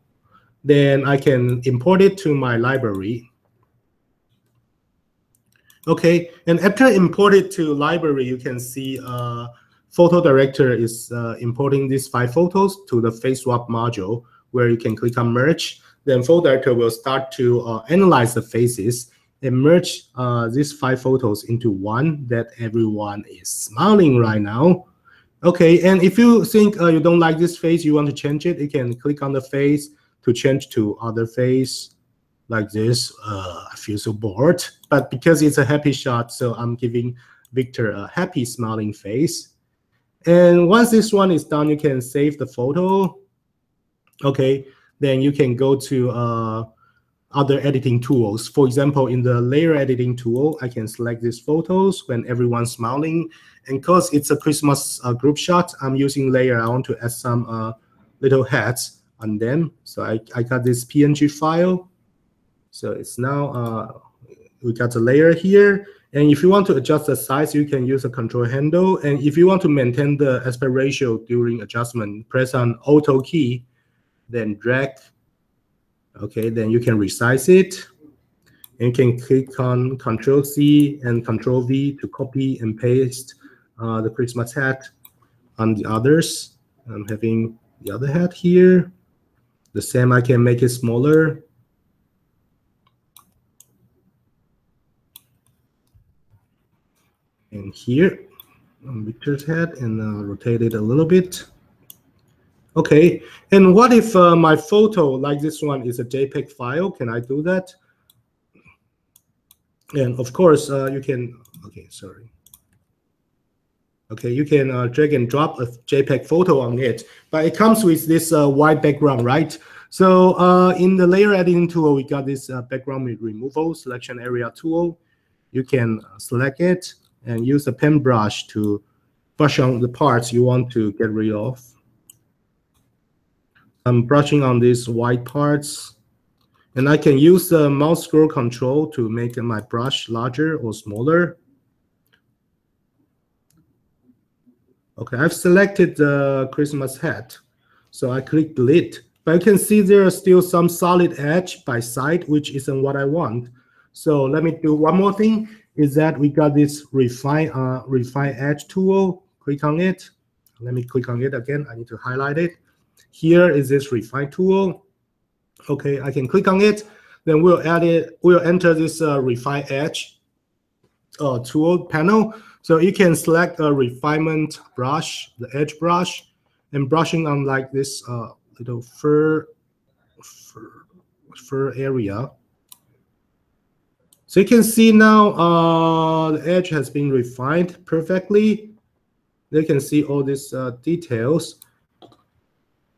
Then I can import it to my library. Okay, and after import it to library, you can see uh, PhotoDirector is uh, importing these five photos to the face swap module where you can click on merge then Director will start to uh, analyze the faces and merge uh, these five photos into one that everyone is smiling right now. Okay, and if you think uh, you don't like this face, you want to change it, you can click on the face to change to other face like this. Uh, I feel so bored, but because it's a happy shot, so I'm giving Victor a happy smiling face. And once this one is done, you can save the photo. Okay, then you can go to uh, other editing tools. For example, in the layer editing tool, I can select these photos when everyone's smiling. And because it's a Christmas uh, group shot, I'm using layer. I want to add some uh, little hats on them. So I, I got this PNG file. So it's now, uh, we got a layer here. And if you want to adjust the size, you can use a control handle. And if you want to maintain the aspect ratio during adjustment, press on Auto key then drag. Okay, then you can resize it. And you can click on Control C and Control V to copy and paste uh, the Christmas hat on the others. I'm having the other hat here. The same, I can make it smaller. And here, on Victor's head, and uh, rotate it a little bit. Okay, and what if uh, my photo, like this one, is a JPEG file? Can I do that? And of course, uh, you can, okay, sorry. Okay, you can uh, drag and drop a JPEG photo on it, but it comes with this uh, white background, right? So uh, in the layer editing tool, we got this uh, background removal selection area tool. You can select it and use the pen brush to brush on the parts you want to get rid of. I'm brushing on these white parts. And I can use the mouse scroll control to make my brush larger or smaller. Okay, I've selected the Christmas hat. So I click delete. But you can see there are still some solid edge by side, which isn't what I want. So let me do one more thing is that we got this refine uh, refine edge tool. Click on it. Let me click on it again. I need to highlight it. Here is this refine tool. Okay, I can click on it. Then we'll add it. We'll enter this uh, refine edge uh, tool panel. So you can select a refinement brush, the edge brush, and brushing on like this uh, little fur, fur fur area. So you can see now uh, the edge has been refined perfectly. You can see all these uh, details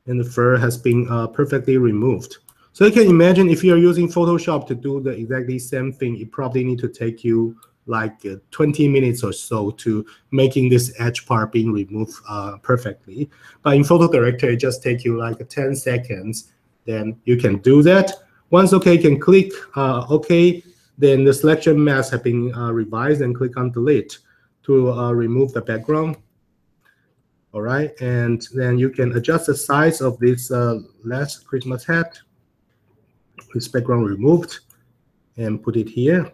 and the fur has been uh, perfectly removed. So you can imagine if you're using Photoshop to do the exactly same thing, it probably need to take you like uh, 20 minutes or so to making this edge part being removed uh, perfectly. But in PhotoDirector, it just take you like 10 seconds. Then you can do that. Once OK, you can click uh, OK. Then the selection mask have been uh, revised and click on delete to uh, remove the background. All right, and then you can adjust the size of this uh, last Christmas hat. This background removed and put it here.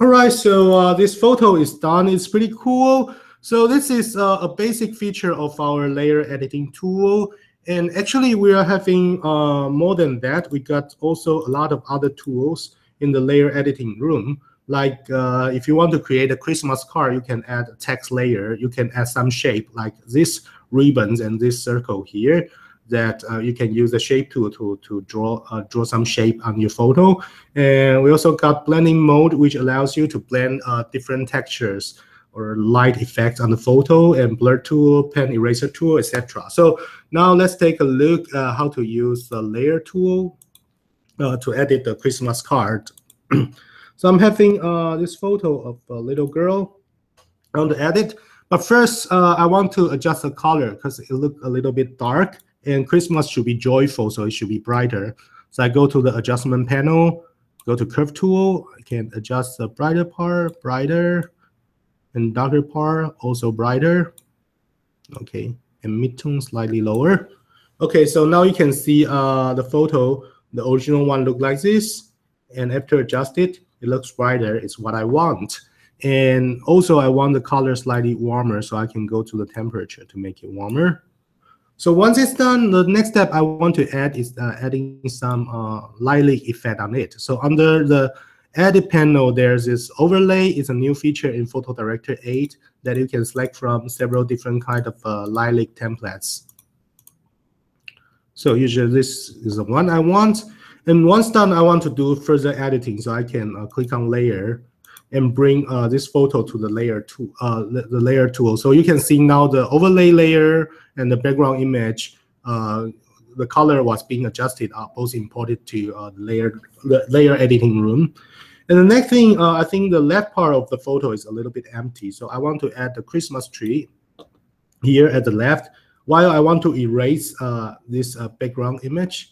All right, so uh, this photo is done. It's pretty cool. So this is uh, a basic feature of our layer editing tool. And actually, we are having uh, more than that. We got also a lot of other tools in the layer editing room. Like uh, if you want to create a Christmas card, you can add a text layer. You can add some shape like this ribbons and this circle here that uh, you can use the shape tool to, to draw uh, draw some shape on your photo. And we also got blending mode, which allows you to blend uh, different textures or light effects on the photo and blur tool, pen eraser tool, etc. So now let's take a look uh, how to use the layer tool uh, to edit the Christmas card. *clears throat* so I'm having uh, this photo of a little girl on the edit. But first, I want to adjust the color because it looked a little bit dark and Christmas should be joyful, so it should be brighter. So I go to the adjustment panel, go to curve tool, I can adjust the brighter part, brighter, and darker part, also brighter. Okay, and midtone slightly lower. Okay, so now you can see uh, the photo, the original one look like this, and after adjust it, it looks brighter, it's what I want. And also I want the color slightly warmer, so I can go to the temperature to make it warmer. So once it's done, the next step I want to add is uh, adding some uh, light leak effect on it. So under the edit panel, there's this overlay. It's a new feature in PhotoDirector 8 that you can select from several different kind of uh, light leak templates. So usually this is the one I want. And once done, I want to do further editing. So I can uh, click on layer and bring uh, this photo to the layer tool, uh, the, layer tool. So you can see now the overlay layer and the background image, uh, the color was being adjusted, are both imported to uh, the layer the layer editing room. And the next thing, uh, I think the left part of the photo is a little bit empty. So I want to add the Christmas tree here at the left, while I want to erase this background image.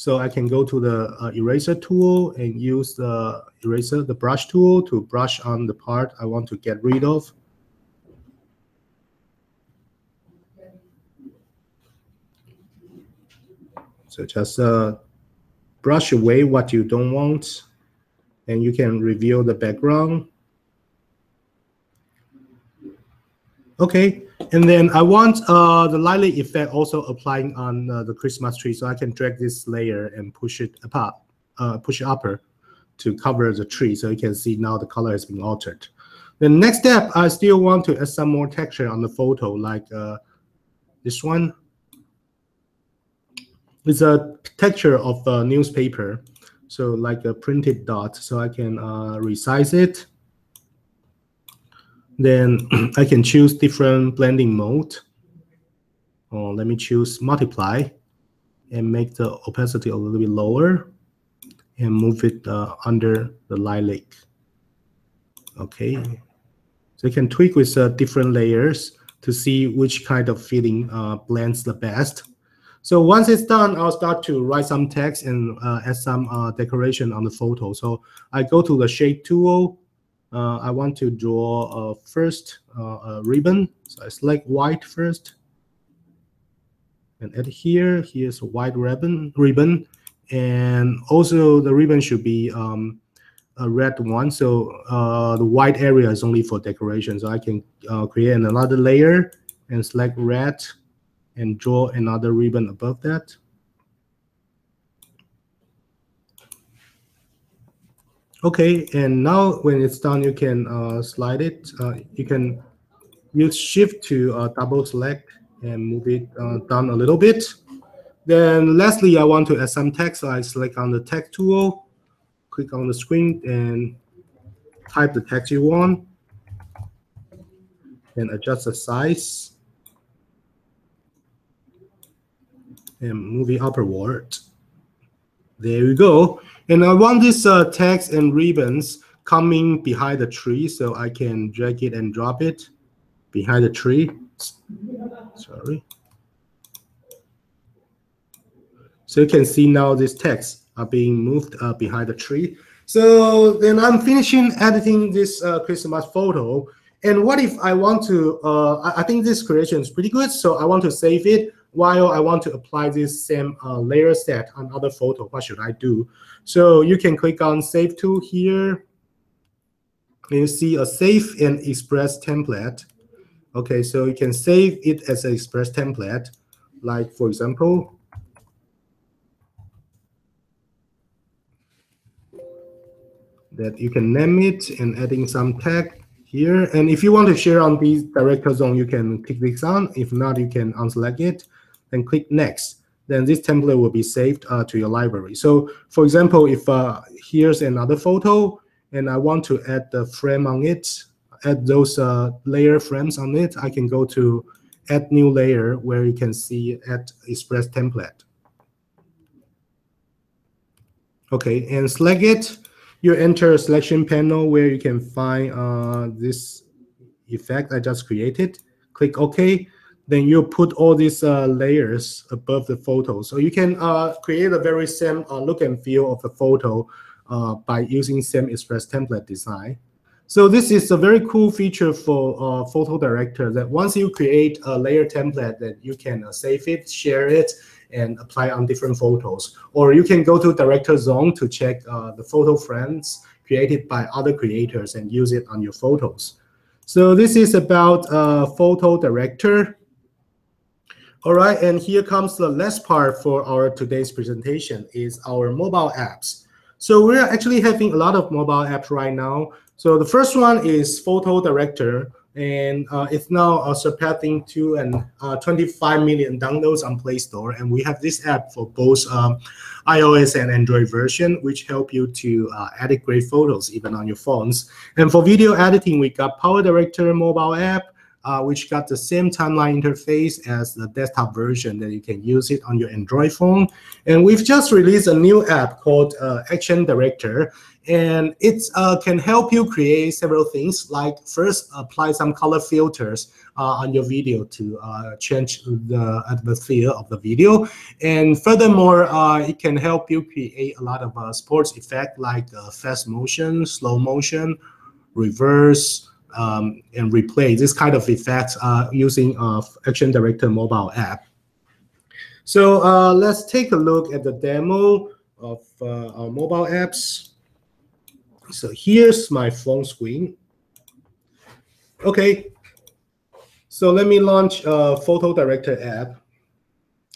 So I can go to the uh, eraser tool and use the eraser, the brush tool to brush on the part I want to get rid of. So just uh, brush away what you don't want and you can reveal the background. Okay, and then I want uh, the light leak effect also applying on uh, the Christmas tree, so I can drag this layer and push it apart, uh, push it upper to cover the tree, so you can see now the color has been altered. The next step, I still want to add some more texture on the photo, like uh, this one. It's a texture of a newspaper, so like a printed dot, so I can uh, resize it then *clears throat* I can choose different blending mode. Oh, let me choose multiply and make the opacity a little bit lower and move it uh, under the light leak. Okay, so you can tweak with uh, different layers to see which kind of feeling uh, blends the best. So once it's done, I'll start to write some text and uh, add some uh, decoration on the photo. So I go to the shape tool, uh, I want to draw a first uh, a ribbon. So I select white first. And at here, here's a white ribbon, ribbon. And also the ribbon should be um, a red one. So uh, the white area is only for decoration. So I can uh, create another layer and select red and draw another ribbon above that. Okay, and now when it's done, you can uh, slide it. Uh, you can use shift to uh, double select and move it uh, down a little bit. Then lastly, I want to add some text. I select on the text tool click on the screen and type the text you want and adjust the size and move it upward. There we go. And I want this uh, text and ribbons coming behind the tree so I can drag it and drop it behind the tree. Sorry. So you can see now this text are being moved uh, behind the tree. So then I'm finishing editing this uh, Christmas photo. And what if I want to, uh, I think this creation is pretty good. So I want to save it while I want to apply this same uh, layer set on other photo. What should I do? So you can click on Save To here. And you see a Save and Express template. Okay, so you can save it as an Express template. Like, for example, that you can name it and adding some tag here. And if you want to share on these DirectorZone, you can click this on. If not, you can unselect it and click next. Then this template will be saved uh, to your library. So for example, if uh, here's another photo and I want to add the frame on it, add those uh, layer frames on it, I can go to add new layer where you can see add express template. Okay, and select it you enter selection panel where you can find uh, this effect I just created. Click OK. Then you put all these uh, layers above the photo. So you can uh, create a very same uh, look and feel of the photo uh, by using same express template design. So this is a very cool feature for uh, PhotoDirector that once you create a layer template that you can save it, share it, and apply on different photos. Or you can go to DirectorZone to check uh, the photo frames created by other creators and use it on your photos. So this is about uh, PhotoDirector. All right, and here comes the last part for our today's presentation is our mobile apps. So we're actually having a lot of mobile apps right now. So the first one is PhotoDirector and uh, it's now uh, surpassing two and uh, 25 million downloads on Play Store. And we have this app for both um, iOS and Android version, which help you to uh, edit great photos even on your phones. And for video editing, we got PowerDirector mobile app, uh, which got the same timeline interface as the desktop version that you can use it on your Android phone. And we've just released a new app called uh, ActionDirector, and it uh, can help you create several things, like first apply some color filters uh, on your video to uh, change the atmosphere of the video. And furthermore, uh, it can help you create a lot of sports effect like fast motion, slow motion, reverse, um, and replay this kind of effects uh, using uh, ActionDirector mobile app. So uh, let's take a look at the demo of uh, our mobile apps. So here's my phone screen. Okay, so let me launch a PhotoDirector app.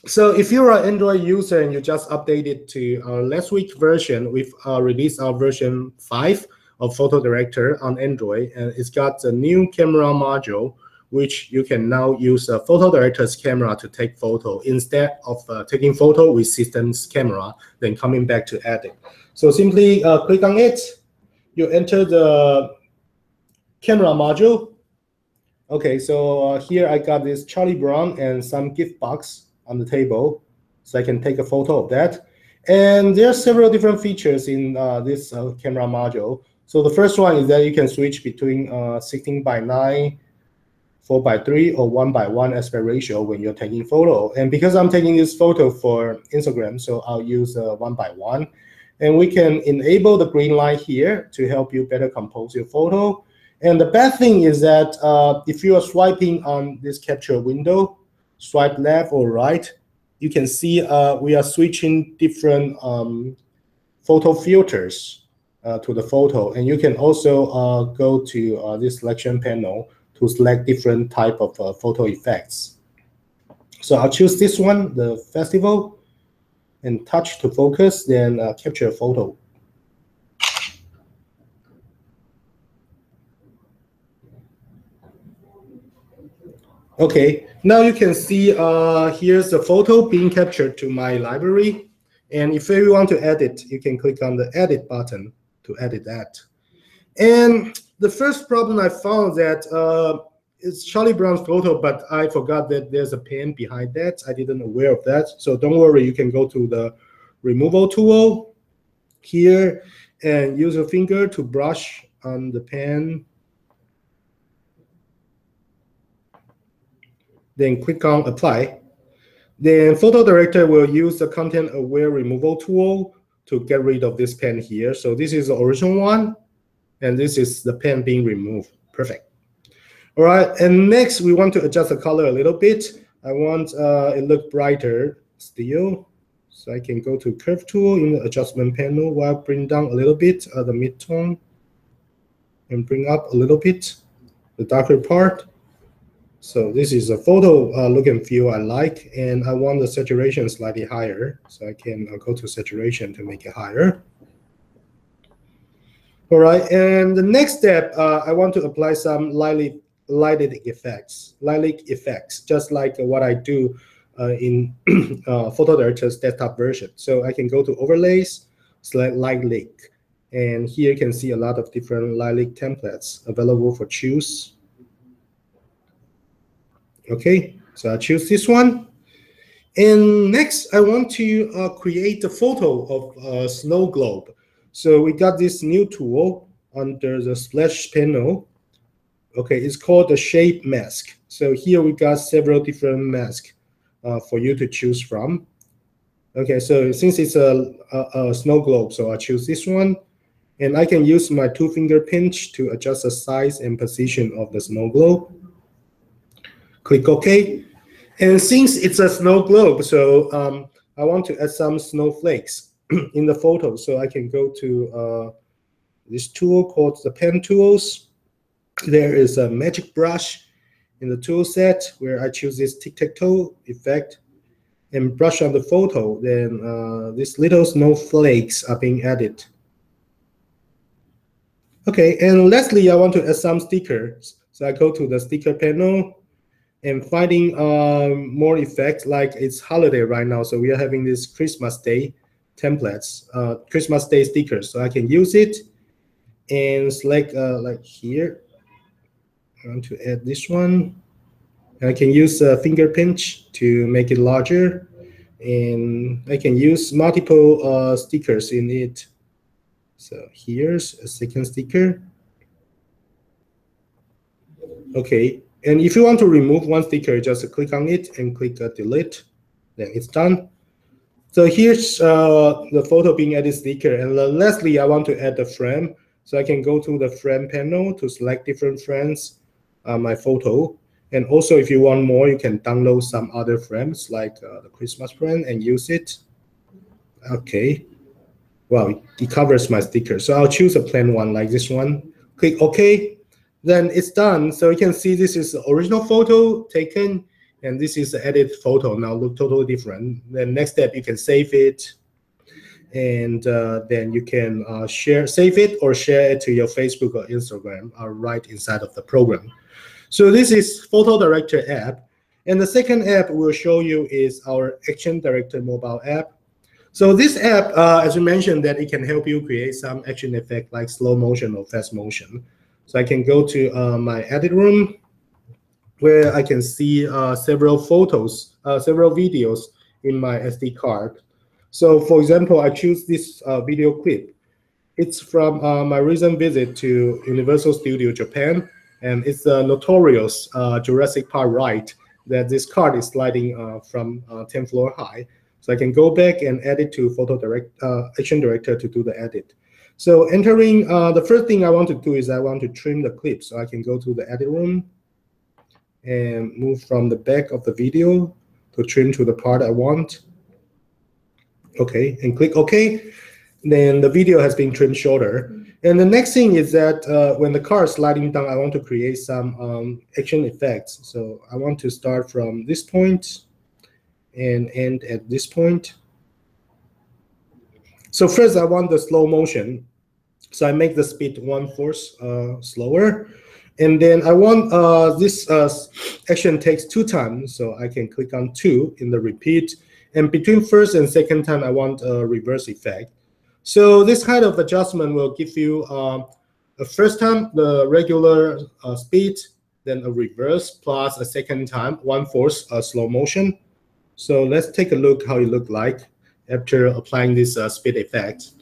So if you're an Android user and you just updated to our last week version, we've uh, released our version 5 of PhotoDirector on Android, and it's got a new camera module, which you can now use a PhotoDirector's camera to take photo instead of uh, taking photo with system's camera, then coming back to edit. So simply uh, click on it, you enter the camera module. Okay, so uh, here I got this Charlie Brown and some gift box on the table, so I can take a photo of that. And there are several different features in uh, this uh, camera module. So the first one is that you can switch between uh, 16 by 9, 4 by 3, or 1 by 1 aspect ratio when you're taking photo. And because I'm taking this photo for Instagram, so I'll use uh, 1 by 1. And we can enable the green light here to help you better compose your photo. And the bad thing is that uh, if you are swiping on this capture window, swipe left or right, you can see uh, we are switching different um, photo filters to the photo. And you can also uh, go to uh, this selection panel to select different type of uh, photo effects. So I'll choose this one, the festival, and touch to focus, then uh, capture a photo. Okay, now you can see uh, here's a photo being captured to my library. And if you want to edit, you can click on the edit button to edit that. And the first problem I found that uh, it's Charlie Brown's photo, but I forgot that there's a pen behind that. I didn't aware of that. So don't worry, you can go to the removal tool here and use your finger to brush on the pen. Then click on apply. Then PhotoDirector will use the content aware removal tool to get rid of this pen here. So this is the original one, and this is the pen being removed. Perfect. All right, and next we want to adjust the color a little bit. I want uh, it look brighter still. So I can go to curve tool in the adjustment panel while bring down a little bit of the midtone and bring up a little bit the darker part. So this is a photo uh, look and feel I like, and I want the saturation slightly higher. So I can uh, go to saturation to make it higher. All right, and the next step, uh, I want to apply some lightly lighted effects, lighting effects, just like what I do uh, in *clears throat* uh, PhotoDirector's desktop version. So I can go to Overlays, select Light Leak, and here you can see a lot of different light leak templates available for choose. Okay, so I choose this one. And next, I want to uh, create a photo of a snow globe. So we got this new tool under the splash panel. Okay, it's called the shape mask. So here we got several different masks uh, for you to choose from. Okay, so since it's a, a, a snow globe, so I choose this one. And I can use my two finger pinch to adjust the size and position of the snow globe. Click OK. And since it's a snow globe, so um, I want to add some snowflakes *clears throat* in the photo. So I can go to uh, this tool called the pen tools. There is a magic brush in the tool set where I choose this tic-tac-toe effect and brush on the photo. Then uh, these little snowflakes are being added. Okay, and lastly, I want to add some stickers. So I go to the sticker panel and finding um, more effects like it's holiday right now. So we are having this Christmas Day templates, uh, Christmas Day stickers. So I can use it and select uh, like here. I want to add this one. I can use a finger pinch to make it larger. And I can use multiple uh, stickers in it. So here's a second sticker. Okay, and if you want to remove one sticker, just click on it and click uh, delete. Then it's done. So here's uh, the photo being added sticker. And lastly, I want to add the frame. So I can go to the frame panel to select different frames, uh, my photo. And also, if you want more, you can download some other frames like uh, the Christmas frame and use it. Okay. Well, it covers my sticker. So I'll choose a plain one like this one. Click OK then it's done. So you can see this is the original photo taken, and this is the edited photo. Now look totally different. Then next step, you can save it, and uh, then you can uh, share, save it or share it to your Facebook or Instagram uh, right inside of the program. So this is PhotoDirector app. And the second app we'll show you is our ActionDirector mobile app. So this app, uh, as we mentioned, that it can help you create some action effect like slow motion or fast motion. So I can go to uh, my edit room where I can see uh, several photos, uh, several videos in my SD card. So for example, I choose this uh, video clip. It's from uh, my recent visit to Universal Studio Japan, and it's a notorious uh, Jurassic Park ride that this card is sliding from 10 floor high. So I can go back and edit to Photo Direct ActionDirector to do the edit. So entering, uh, the first thing I want to do is I want to trim the clip. So I can go to the edit room and move from the back of the video to trim to the part I want. Okay, and click OK. Then the video has been trimmed shorter. And the next thing is that uh, when the car is sliding down, I want to create some um, action effects. So I want to start from this point and end at this point. So first I want the slow motion. So I make the speed one fourth uh, slower. And then I want uh, this uh, action takes two times. So I can click on two in the repeat. And between first and second time, I want a reverse effect. So this kind of adjustment will give you um, a first time the regular uh, speed, then a reverse plus a second time one fourth uh, slow motion. So let's take a look how it look like after applying this uh, speed effect.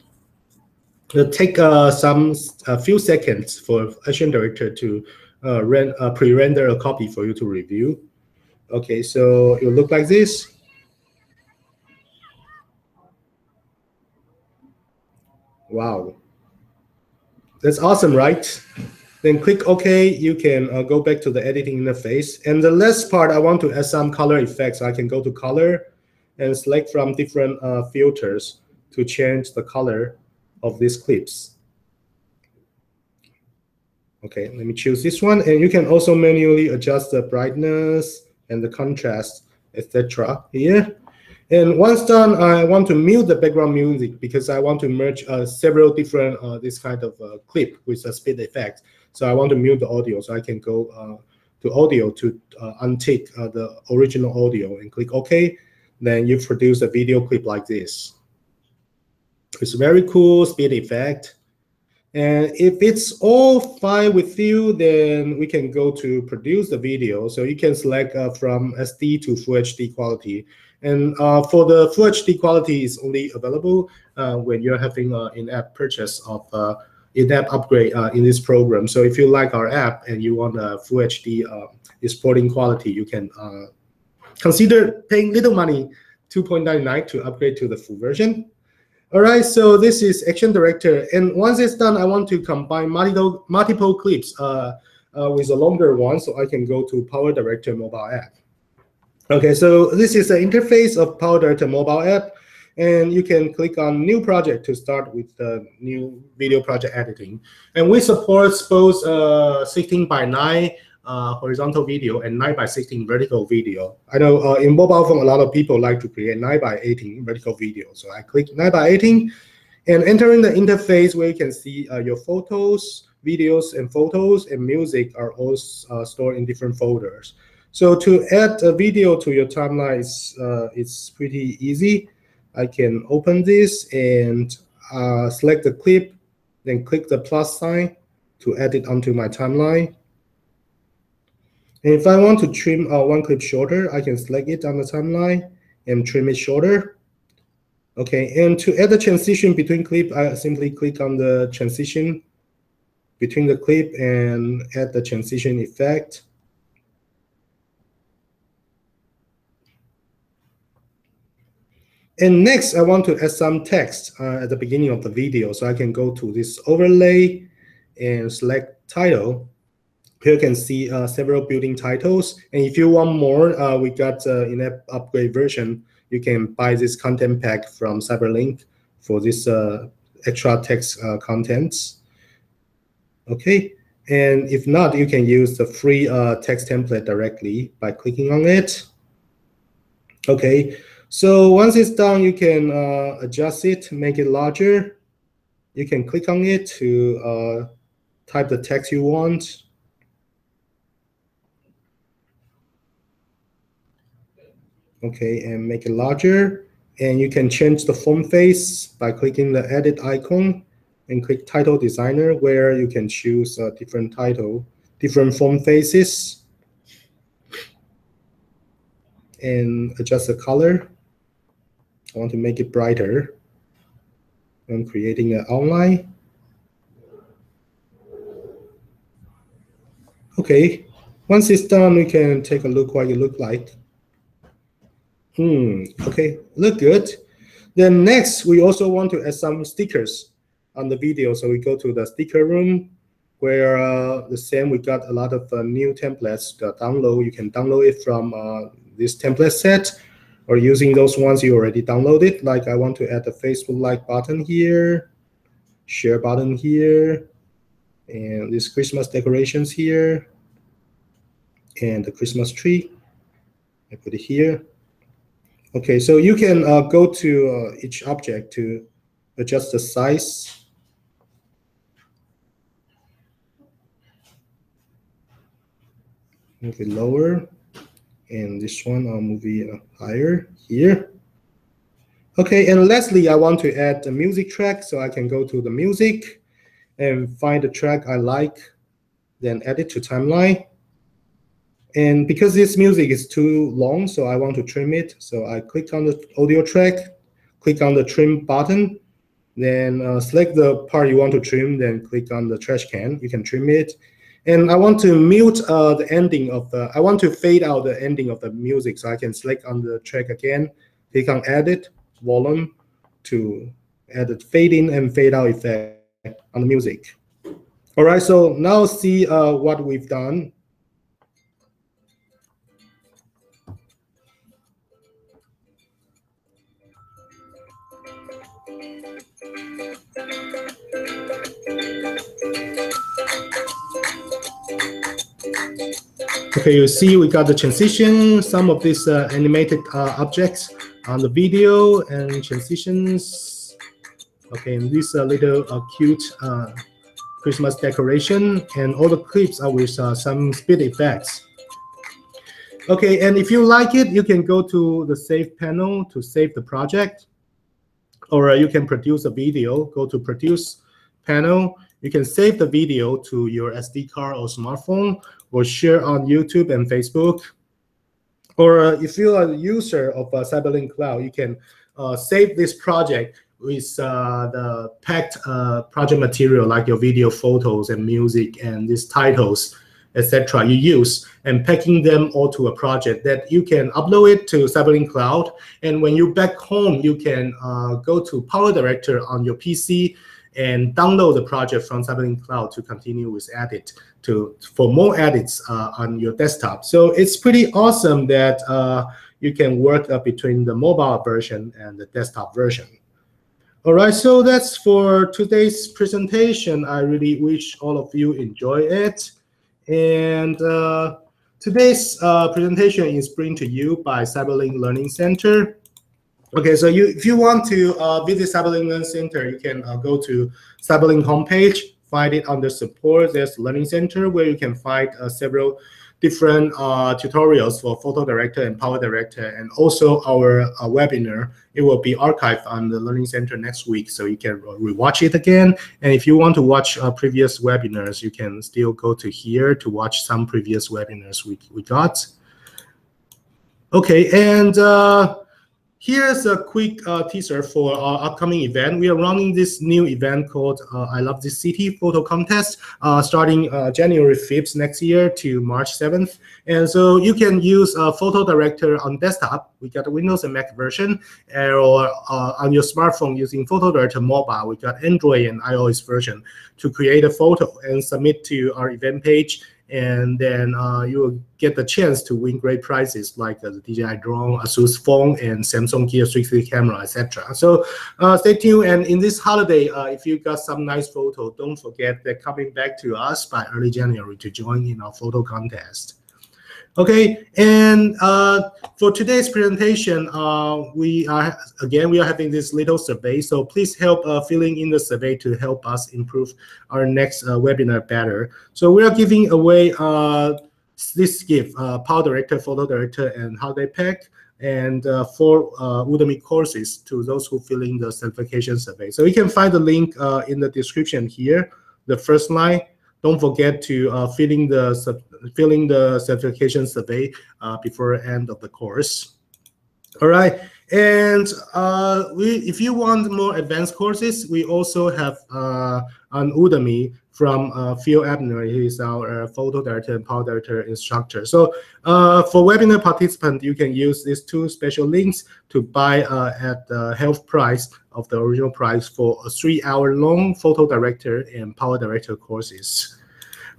It'll take uh, some a few seconds for ActionDirector to uh, pre-render a copy for you to review. Okay, so it will look like this. Wow. That's awesome, right? Then click OK. You can uh, go back to the editing interface. And the last part, I want to add some color effects. I can go to color and select from different uh, filters to change the color of these clips. Okay, let me choose this one. And you can also manually adjust the brightness and the contrast, etc. here. And once done, I want to mute the background music because I want to merge uh, several different uh, this kind of uh, clip with a speed effect. So I want to mute the audio so I can go uh, to audio to uh, untick uh, the original audio and click OK. Then you produce a video clip like this. It's very cool speed effect. And if it's all fine with you, then we can go to produce the video. So you can select from SD to Full HD quality. And uh, for the Full HD quality is only available uh, when you're having an in-app purchase of uh, in-app upgrade uh, in this program. So if you like our app and you want a Full HD uh, exporting quality, you can uh, consider paying little money, 2.99 to upgrade to the full version. All right, so this is ActionDirector. And once it's done, I want to combine multiple, multiple clips with a longer one so I can go to PowerDirector mobile app. Okay, so this is the interface of PowerDirector mobile app, and you can click on New Project to start with the new video project editing. And we support both uh, 16 by 9 uh, horizontal video and 9 by 16 vertical video. I know uh, in mobile phone, a lot of people like to create 9 by 18 vertical video. So I click 9 by 18 and entering the interface where you can see uh, your photos, videos, and photos and music are all uh, stored in different folders. So to add a video to your timeline, is, uh, it's pretty easy. I can open this and uh, select the clip, then click the plus sign to add it onto my timeline. And if I want to trim uh, one clip shorter, I can select it on the timeline and trim it shorter. Okay, and to add the transition between clip, I simply click on the transition between the clip and add the transition effect. And next, I want to add some text uh, at the beginning of the video. So I can go to this overlay and select title. Here you can see uh, several building titles. And if you want more, uh, we got uh, in an upgrade version. You can buy this content pack from CyberLink for this uh, extra text uh, contents. Okay. And if not, you can use the free text template directly by clicking on it. Okay. So once it's done, you can uh, adjust it, make it larger. You can click on it to uh, type the text you want. Okay, and make it larger. And you can change the font face by clicking the edit icon and click title designer where you can choose a different title, different font faces and adjust the color. I want to make it brighter. I'm creating an outline. Okay, once it's done, we can take a look what it look like. Hmm, okay, look good. Then next, we also want to add some stickers on the video. So we go to the sticker room where uh, the same, we got a lot of uh, new templates to download. You can download it from uh, this template set or using those ones you already downloaded. Like I want to add the Facebook like button here, share button here, and these Christmas decorations here, and the Christmas tree. I put it here. Okay, so you can uh, go to uh, each object to adjust the size. Move it lower and this one I'll move it higher here. Okay, and lastly, I want to add the music track, so I can go to the music and find the track I like, then add it to timeline. And because this music is too long, so I want to trim it. So I click on the audio track, click on the trim button, then uh, select the part you want to trim, then click on the trash can. You can trim it. And I want to mute uh, the ending of the, I want to fade out the ending of the music. So I can select on the track again, click on edit, volume to add the fade in and fade out effect on the music. All right, so now see uh, what we've done. Okay, you see we got the transition, some of these uh, animated uh, objects on the video and transitions. Okay, and this uh, little uh, cute uh, Christmas decoration and all the clips are with uh, some speed effects. Okay, and if you like it, you can go to the save panel to save the project or you can produce a video, go to produce panel. You can save the video to your SD card or smartphone or share on YouTube and Facebook. Or uh, if you're a user of uh, CyberLink Cloud, you can uh, save this project with uh, the packed uh, project material like your video, photos, and music, and these titles, etc. You use and packing them all to a project that you can upload it to CyberLink Cloud. And when you back home, you can uh, go to PowerDirector on your PC and download the project from CyberLink Cloud to continue with edit to for more edits uh, on your desktop. So it's pretty awesome that uh, you can work uh, between the mobile version and the desktop version. All right, so that's for today's presentation. I really wish all of you enjoy it. And uh, today's uh, presentation is brought to you by CyberLink Learning Center. Okay, so you if you want to uh, visit CyberLink Learning Center, you can uh, go to CyberLink homepage, find it under support. There's Learning Center where you can find uh, several different uh, tutorials for PhotoDirector and PowerDirector, and also our uh, webinar. It will be archived on the Learning Center next week, so you can rewatch it again. And if you want to watch uh, previous webinars, you can still go to here to watch some previous webinars we, we got. Okay, and Here's a quick uh, teaser for our upcoming event. We are running this new event called uh, I Love This City Photo Contest uh, starting uh, January 5th next year to March 7th. And so you can use a PhotoDirector on desktop. We got Windows and Mac version, or uh, on your smartphone using PhotoDirector mobile. We got Android and iOS version to create a photo and submit to our event page and then uh, you will get the chance to win great prizes like uh, the DJI drone, Asus phone, and Samsung Gear 360 camera, etc. So uh, stay tuned. And in this holiday, uh, if you got some nice photo, don't forget that coming back to us by early January to join in our photo contest. Okay, and uh, for today's presentation, uh, we are again we are having this little survey. So please help uh, filling in the survey to help us improve our next uh, webinar better. So we are giving away uh, this gift: uh, PowerDirector, Photo Director, and Holiday Pack, and four Udemy courses to those who fill in the certification survey. So you can find the link in the description here. The first line. Don't forget to fill in the filling the certification survey uh, before end of the course. All right, and uh, we, if you want more advanced courses, we also have uh, Udemy from uh, Phil Ebiner. He is our uh, PhotoDirector and PowerDirector instructor. So uh, for webinar participant, you can use these two special links to buy uh, at the health price of the original price for a three-hour long PhotoDirector and PowerDirector courses.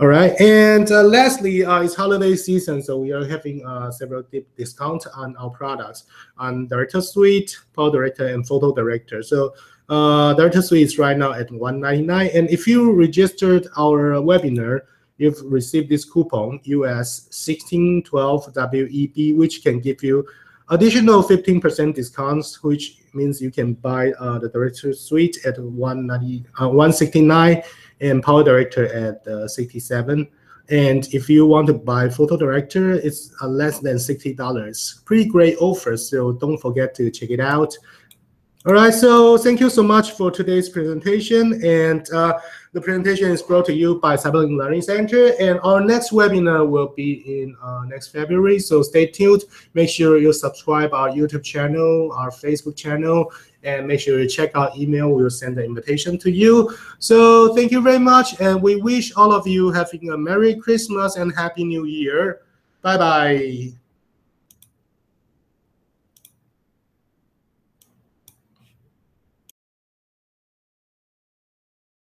All right, and uh, lastly, uh, it's holiday season, so we are having uh, several deep discounts on our products on Director Suite, PowerDirector, and PhotoDirector. So uh, Director Suite is right now at 199 and if you registered our webinar, you've received this coupon US 1612 WEB, which can give you additional 15% discounts, which means you can buy uh, the Director Suite at 190, uh, 169 and PowerDirector at uh, 67. And if you want to buy PhotoDirector, it's uh, less than $60. Pretty great offer, so don't forget to check it out. All right, so thank you so much for today's presentation. And uh, the presentation is brought to you by CyberLink Learning Center. And our next webinar will be in uh, next February. So stay tuned. Make sure you subscribe our YouTube channel, our Facebook channel, and make sure you check our email. We'll send the invitation to you. So thank you very much. And we wish all of you having a Merry Christmas and Happy New Year. Bye-bye.